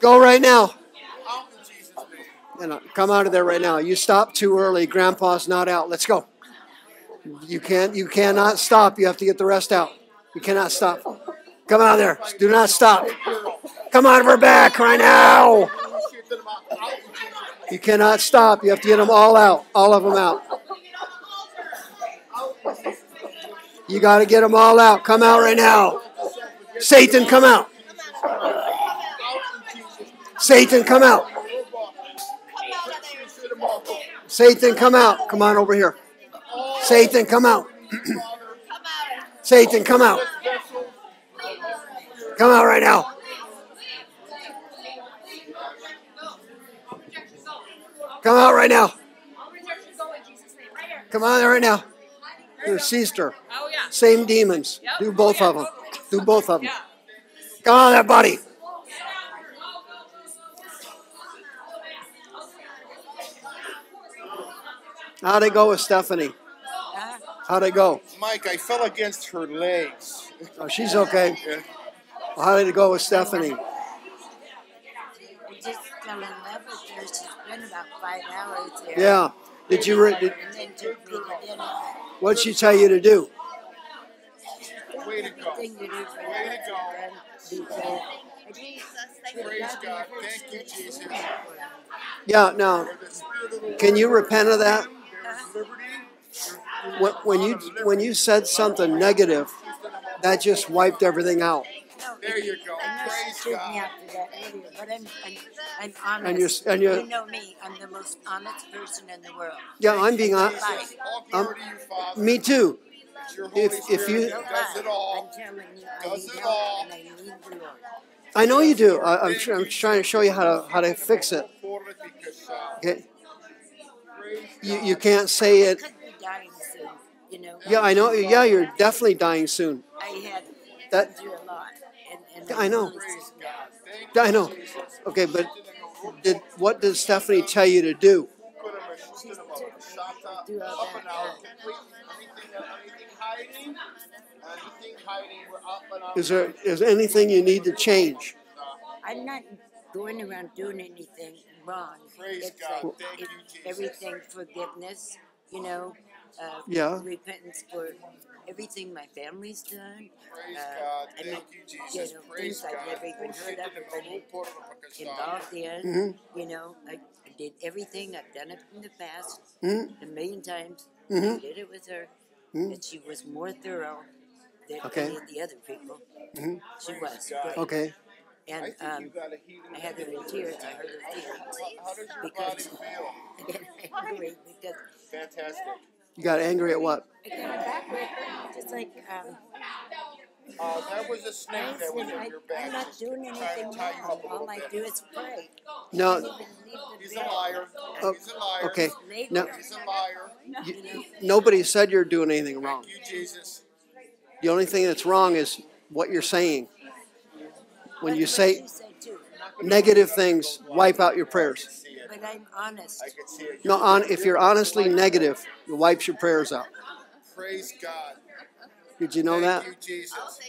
Go right now. Know, uh, come out of there right now. You stopped too early. Grandpa's not out. Let's go. You can't. You cannot stop. You have to get the rest out. You cannot stop. Come out of there. Do not stop. Come out of her back right now. You cannot stop. You have to get them all out. All of them out. You got to get them all out. Come out right now. Satan, come out. Satan, come out. Satan, come out. Come on over here. Satan, come out. Satan, come out. Come out right now. Come out right now. Come on right now. Your sister. Yeah. Same demons. Do both of them. Do both of them. Come on, that body. How'd it go with Stephanie? Uh-huh. How'd it go? Mike, I fell against her legs. Oh, she's okay. How did it go with Stephanie? I just fell in love with her. She's been about five hours here. Yeah. Did you? Re- did, And then took me to dinner. what'd she tell you to do? Way to go. Everything you do Way to go. and because I Praise God. Thank you, Jesus. Yeah. Now, For the spirit of the can you repent of that? When, when you when you said something negative, that just wiped everything out. There you go. I know she Praise threw me God. out to that earlier, but I'm, I'm, I'm honest. And you're- and you're- you know me. I'm the most honest person in the world. Yeah, I'm being honest. Life. All um, glory to you, Father. Me too. It's your Holy If- if you- does it all. I'm telling you, I Does it all. I need the Lord. I know you do. I, I'm, tr- I'm trying to show you how to how to fix it. Okay. You you can't say it. Could be dying soon, you know. Yeah, I know. Yeah, you're definitely dying soon. I had That- been through a lot, and, and I know. really just now. I know. Okay, but did what did Stephanie tell you to do? She took me to do all Up and that. out. uh, Anything, anything hiding, anything hiding, we're up and out. Is there is anything you need to change? I'm not going around doing anything wrong. Praise It's God. like Thank it- you, Jesus. everything forgiveness, you know. uh, Yeah. repentance for everything my family's done. Praise Uh, God. I mean, Thank you, you know, Praise things I've never even heard of or been involved in. Mhm. You know, I, I did everything. I've done it in the past Mhm. a million times. Mhm. I did it with her, Mhm. and she was more thorough than Okay. any of the other people. Mhm. She was. Great. Okay. And um, I had her in tears. I heard her feelings How does your body because feel? I get angry because Fantastic. You got angry at what? I came back with just like um, Uh, that was a snake that was in I, your I'm back. not doing anything to tie you wrong. up a All I do is pray. No. I didn't even leave the He's a liar. Oh, He's a liar. okay. No. He's a liar. You Nobody said you're doing anything wrong. Thank you, Jesus. The only thing that's wrong is what you're saying. When you say you said too. negative things, wipe out your prayers. But I'm honest. I could see it. No, on if you're honestly negative, it wipes your prayers out. Praise God. Did you know that? Thank you, Jesus.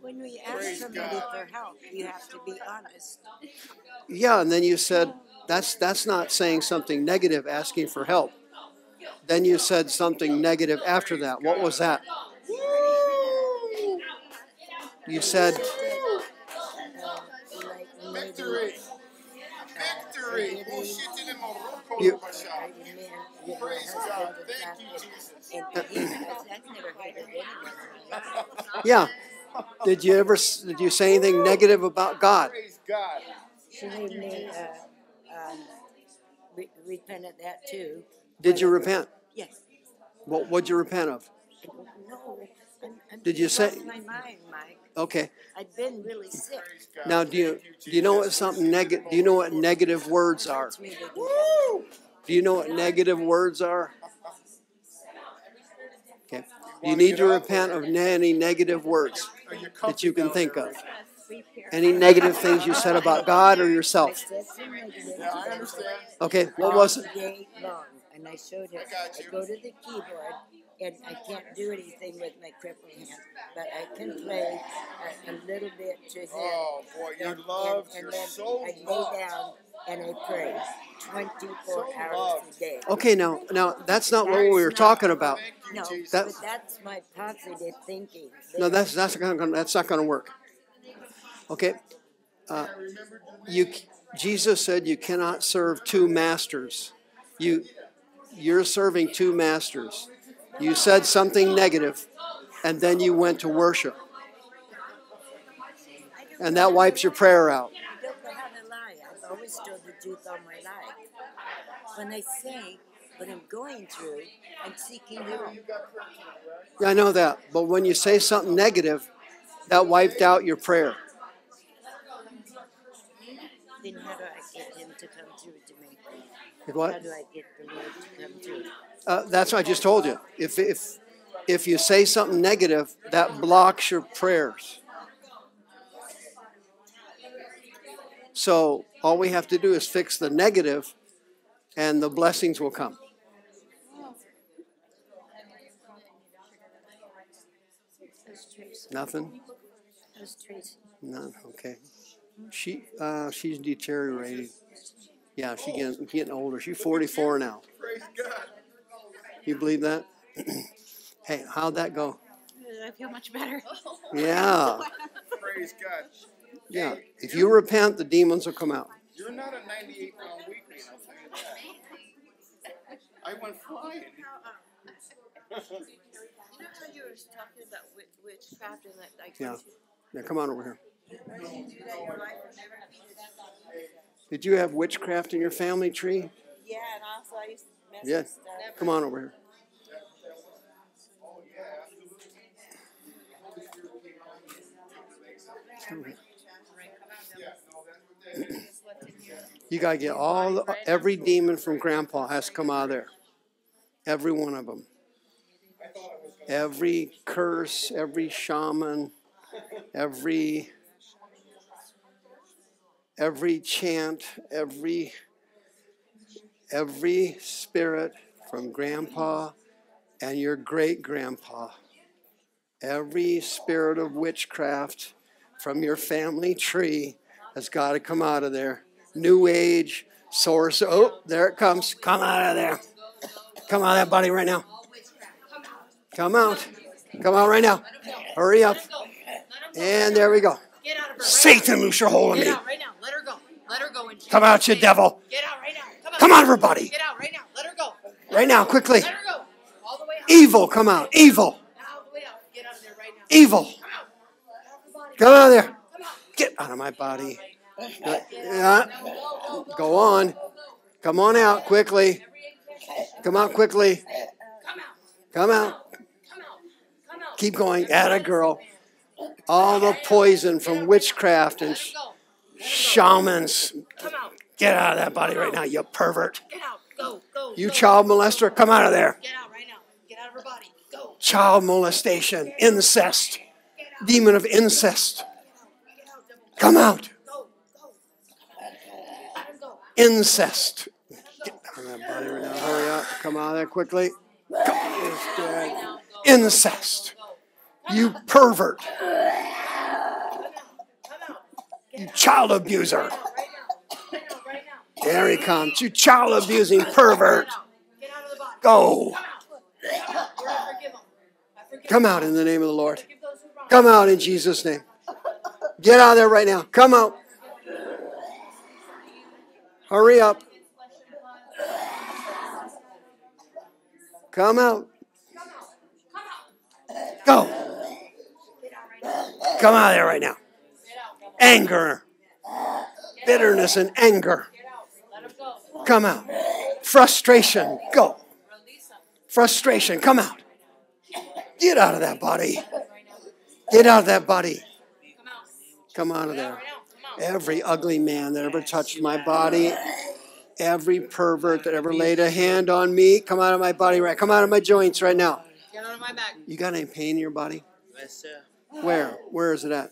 When we ask somebody for help, you have to be honest. Yeah, and then you said that's that's not saying something negative, asking for help. Then you said something negative after that. What was that? You said Victory. Victory. You- yeah. Did you ever did you say anything negative about God? She made me uh, um, re- repent of that too. Did you repent? Yes. What would you repent of? I don't know. I'm, I'm Did you say- my mind, Mike. Okay. I've been really sick. Now, do you do you know what something negative? Do you know what negative words are? Hurts do you know what negative words are? Okay. You need to repent of any negative words that you can think of. Any negative things you said about God or yourself. said some negative Yeah, I things understand. Okay. What was it? All day long, and I showed her. I got you. go to the keyboard, and I can't do anything with my crippled hand, but I can play a, a little bit to him. Oh, boy, you're and, loved. and, and You're then so I lay down and I pray 24 So hours loved. a day. Okay. Now, now that's not what we were talking about. You, No, Jesus. That- but that's my positive thinking. No, that's that's not gonna, that's not going to work. Okay. Uh, you Jesus said you cannot serve two masters. You you're serving two masters. You said something negative, and then you went to worship, and that wipes your prayer out. When I say what I'm going through, I'm seeking help. I know that, but when you say something negative, that wiped out your prayer. Then how do I get him to come through to me? How What? do I get the Lord to come through? Uh, that's what I just told you. If if if you say something negative, that blocks your prayers. So all we have to do is fix the negative, and the blessings will come. Nothing. None. Okay. She uh, she's deteriorating. Yeah, she's getting, getting older. She's 44 now. Praise God. You believe that? hey, how'd that go? I feel much better. Yeah, Praise God. yeah. If you repent, the demons will come out. You're not a 98 pound weakling, I'll tell you that. I went flying. You know how you were talking about witchcraft and that, like, Yeah. Yeah, come on over here. You do that in your life and never needed Did you have witchcraft in your family tree? Yeah, and also I used to mess Yeah. with stuff. Come on over here. You gotta get all the, every demon from Grandpa has to come out of there. Every one of them. Every curse, every shaman, every every chant, every every spirit from grandpa and your great grandpa, every spirit of witchcraft from your family tree has got to come out of there. New age, source. Oh, there it comes. Come out of there. Come out of that body right now. Come out. Come out right now. Hurry up. And there we go. Satan, loose your hold on me. out right now. Let her go. Let her go. in Come out, you devil. Get out right now. Come, Come out of her body. Get out right now. Let her go. Right now, quickly. Let her go. All the way out. Evil, come out. Evil. All the way out. Get out of there right now. Evil. Come out of there. Get out of my body. Yeah. Go on. Come on out quickly. Come out quickly. Come out. Keep going. At a girl. All the poison from witchcraft and sh- shamans. Get out of that body right now, you pervert. Get out. Go. Go. You child molester, come out of there. Get out right now. Get out of her body. Go. Child molestation, incest, demon of incest. Come out. Incest. Get out of that body right now. Hurry up. Come out of there quickly. Come- it's dead. Incest. You pervert. You child abuser. There he comes. You child abusing pervert. Go. Come out in the name of the Lord. Come out in Jesus' name. Get out of there right now. Come out. Hurry up. Come out. Go. Come out of there right now. Anger. Bitterness and anger. Come out. Frustration. Go. Frustration. Come out. Get out of that body. Get out of that body. Come out of there. Every ugly man that ever touched my body, every pervert that ever laid a hand on me, come out of my body right. Come out of my joints right now. Get out of my back. You got any pain in your body? Yes, sir. Where? Where is it at?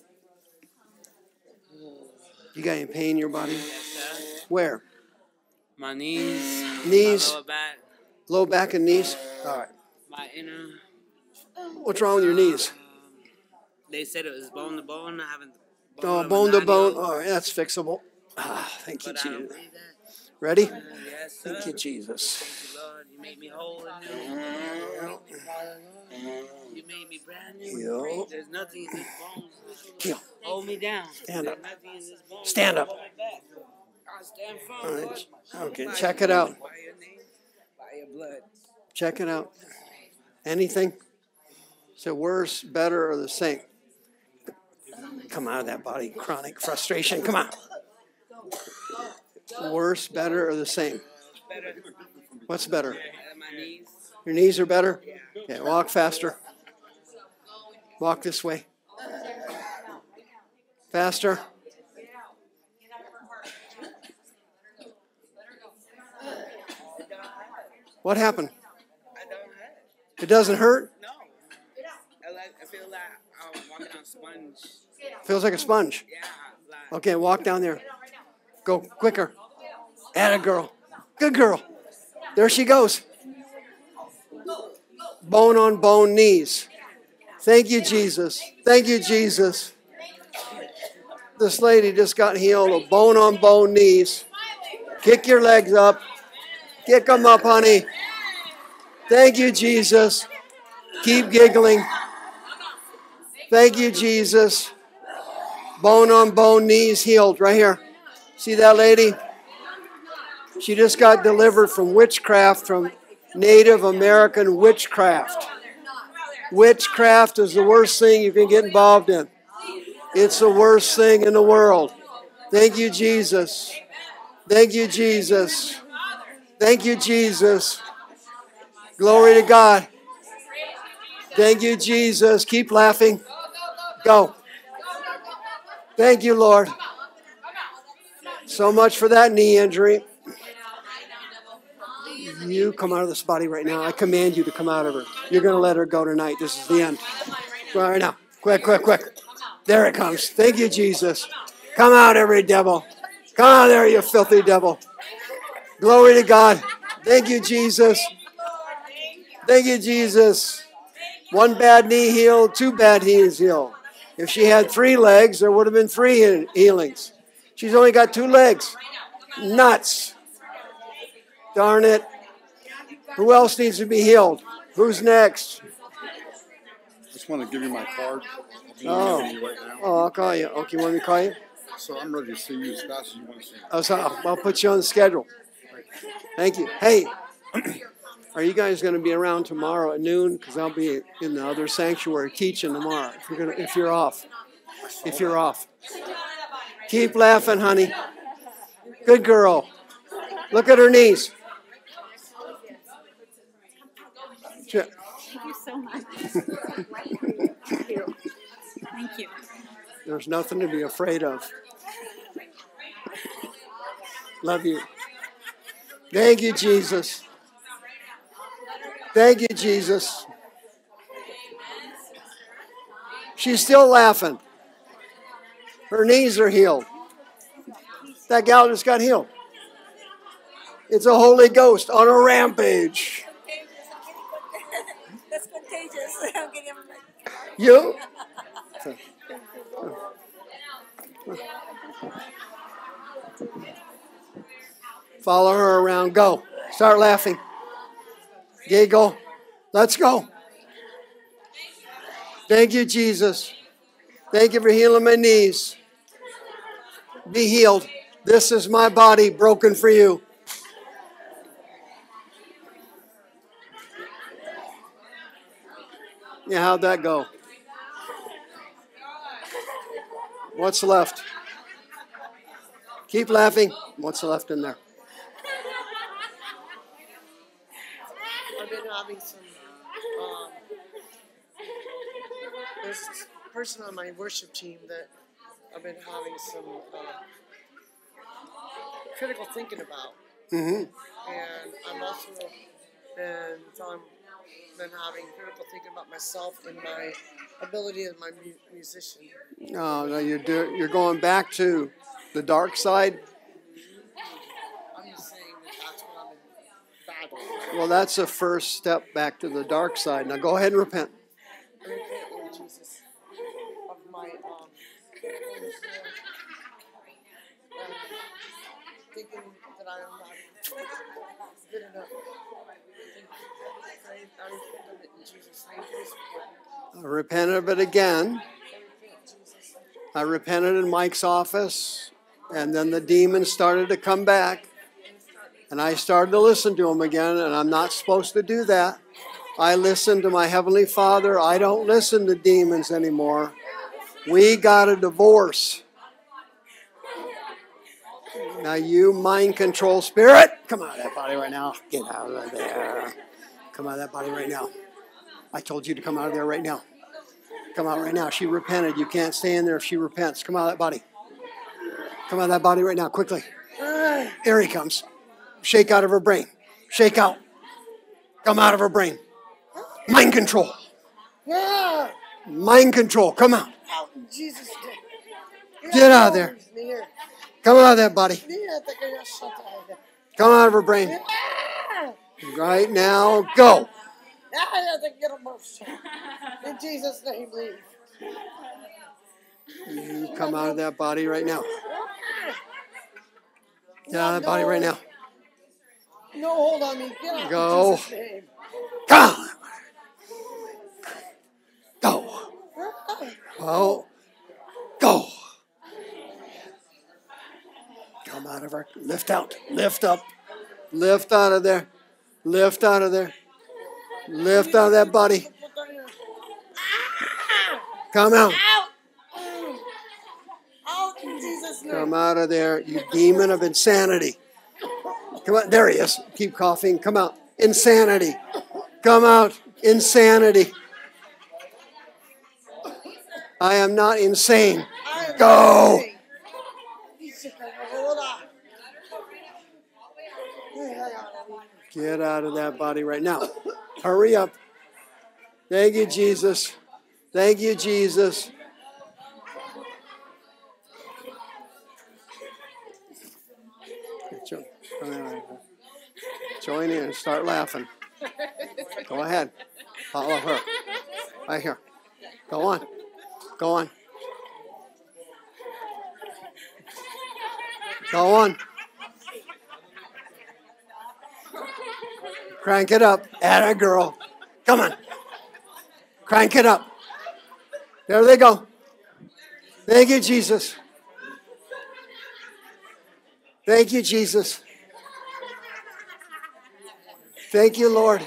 You got any pain in your body? Where? My knees. Knees? My lower back. Low back and knees? All right. My inner. What's wrong with your knees? They said it was bone to bone. I haven't. Oh, bone to bone. All right, that's fixable. Ah, thank you, But Jesus. Ready? Yes, sir. Thank you, Jesus. Thank you, Lord. You made me whole in You mm-hmm. made me brand new. Yo. There's nothing in this bones. Kill. Hold me down. Stand up. There's nothing in this bones. Stand up. Hold me back. I stand firm, All right. Okay, By check it out. By your name, by your blood. Check it out. Anything? So worse, better, or the same? Come out of that body. Chronic frustration. Come on. Worse, better, or the same? Better. What's better? Your knees are better? Okay, walk faster. Walk this way. Faster. What happened? I don't have it. Doesn't hurt? No. I, like, I feel like I'm walking on sponge. Feels like a sponge. Yeah. Okay, walk down there. Go quicker. Add a girl. Good girl. There she goes. Bone on bone knees. Thank you, Jesus. Thank you, Jesus. This lady just got healed of bone on bone knees. Kick your legs up. Kick them up, honey. Thank you, Jesus. Keep giggling. Thank you, Jesus. Bone on bone knees healed right here. See that lady? She just got delivered from witchcraft, from Native American witchcraft. Witchcraft is the worst thing you can get involved in. It's the worst thing in the world. Thank you, Jesus. Thank you, Jesus. Thank you, Jesus. Glory to God. Thank you, Jesus. Keep laughing. Go. Thank you, Lord. So much for that knee injury. You come out of this body right now. I command you to come out of her. You're going to let her go tonight. This is the end. Right now. Quick, quick, quick. There it comes. Thank you, Jesus. Come out, every devil. Come out there, you filthy devil. Glory to God. Thank you, Jesus. Thank you, Jesus. One bad knee healed, two bad knees healed. If she had three legs, there would have been three healings. She's only got two legs. Nuts. Darn it. Who else needs to be healed? Who's next? I Just want to give you my card. Oh. right. Oh, I'll call you. Okay, you want me to call you? So I'm ready to see you as fast as you want to see me. Oh, I'll, I'll I'll put you on the schedule. Thank you. Hey, are you guys going to be around tomorrow at noon? Because I'll be in the other sanctuary teaching tomorrow. If you're gonna, if you're off, if you're off, keep laughing, honey. Good girl. Look at her knees. Thank you so much. Thank you. Thank you. There's nothing to be afraid of. Love you. Thank you, Jesus. Thank you, Jesus. She's still laughing. Her knees are healed. That gal just got healed. It's a Holy Ghost on a rampage. You? Follow her around. Go. Start laughing. Giggle. Let's go. Thank you, Jesus. Thank you for healing my knees. Be healed. This is my body broken for you. Yeah, how'd that go? What's left? Keep laughing. What's left in there? I've been having some. Um, there's this person on my worship team that I've been having some uh, critical thinking about, Mm-hmm. and I'm also been telling, been having critical thinking about myself and my ability as my mu- musician. No, no, you're do, you're going back to the dark side. I'm just saying that that's what I'm in battle. Well, that's the first step back to the dark side. Now go ahead and repent. I repent, Lord Jesus, of my um, um, thinking that I am not good enough. I, I repent of it in Jesus' name. Please forgive me. I repented of it again. I repented in Mike's office, and then the demons started to come back, and I started to listen to them again, and I'm not supposed to do that. I listen to my Heavenly Father. I don't listen to demons anymore. We got a divorce. Now, you mind control spirit, come out of that body right now. Get out of there. Come out of that body right now. I told you to come out of there right now. Come out right now. She repented. You can't stay in there if she repents. Come out of that body. Come out of that body right now, quickly. There he comes. Shake out of her brain. Shake out. Come out of her brain. Mind control. Mind control. Come out. Jesus'. Get out of there. Come out of that body. Come out of her brain. Right now, go. In Jesus' name, leave. You come out of that body right now. Get out of that body right now. No hold on me. Get out Go. in Jesus' name. Come. Go. Oh. Go. Come out of her. Lift out. Lift up. Lift out of there. Lift out of there. Lift out of that body. Come out. Come out of there, you demon of insanity. Come on, there he is. Keep coughing. Come out. Insanity. Come out. Insanity. I am not insane. Go. Get out of that body right now. Hurry up. Thank you, Jesus. Thank you, Jesus. Join in and start laughing. Go ahead. Follow her. Right here. Go on. Go on. Go on. Crank it up. Atta girl. Come on. Crank it up. There they go. Thank you, Jesus. Thank you, Jesus. Thank you, Lord.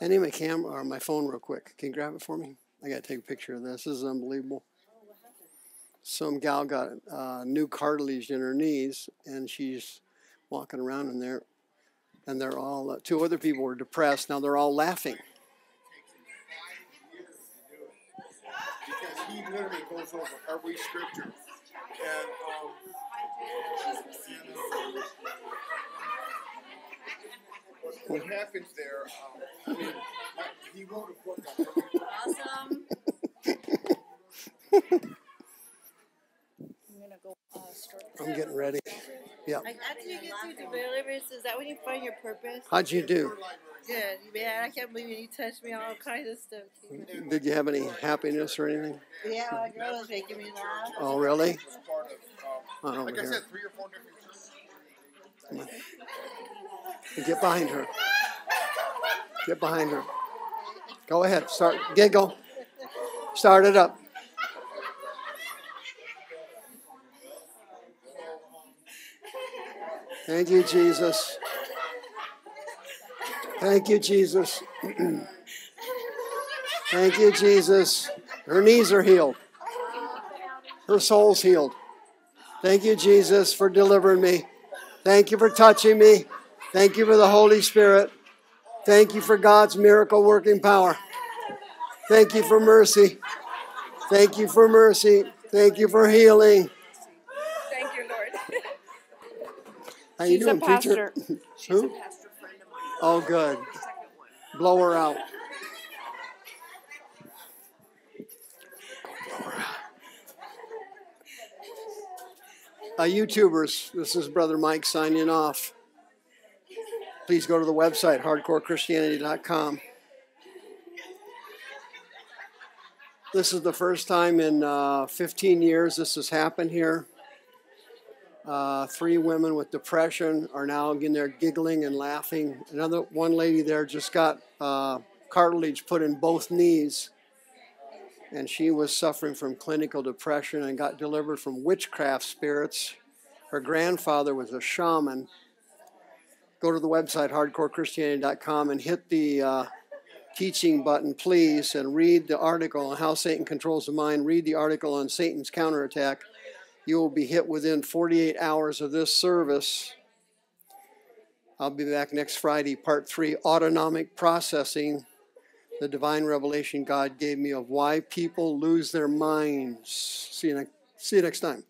I need my camera or my phone real quick. Can you grab it for me? I gotta take a picture of this. This is unbelievable. Some gal got uh, new cartilage in her knees, and she's walking around in there, and they're all uh, two other people were depressed. Now they're all laughing. Because he literally goes over every scripture. And, um, what, what happens there, um, I mean, I- he wrote a book on it. Awesome. I'm getting ready. Yeah. Like, after you get through deliverance, is that when you find your purpose? How'd you do? Good, man. I can't believe it. You touched me all kinds of stuff. Did you have any happiness or anything? Yeah, my girl was making me laugh. Oh, really? It was part of, um, Oh, like I said, three or four different churches. Get behind her. Get behind her. Go ahead. Start. Giggle. Start it up. Thank you, Jesus. Thank you, Jesus. Thank you, Jesus. Her knees are healed. Her soul's healed. Thank you, Jesus, for delivering me. Thank you for touching me. Thank you for the Holy Spirit. Thank you for God's miracle working power. Thank you for mercy. Thank you for mercy. Thank you for healing. Thank you, Lord. How you She's a pastor. preacher? Who? Oh, good. Blow her out. Uh, YouTubers, this is Brother Mike signing off. Please go to the website, hardcorechristianity.com. This is the first time in uh, 15 years this has happened here. Uh, three women with depression are now in there giggling and laughing. Another one lady there just got uh, cartilage put in both knees, and she was suffering from clinical depression and got delivered from witchcraft spirits. Her grandfather was a shaman. Go to the website hardcorechristianity.com and hit the uh, teaching button, please, and read the article on how Satan controls the mind. Read the article on Satan's counterattack you will be hit within 48 hours of this service. I'll be back next Friday, part three autonomic processing, the divine revelation God gave me of why people lose their minds. See you, ne- see you next time.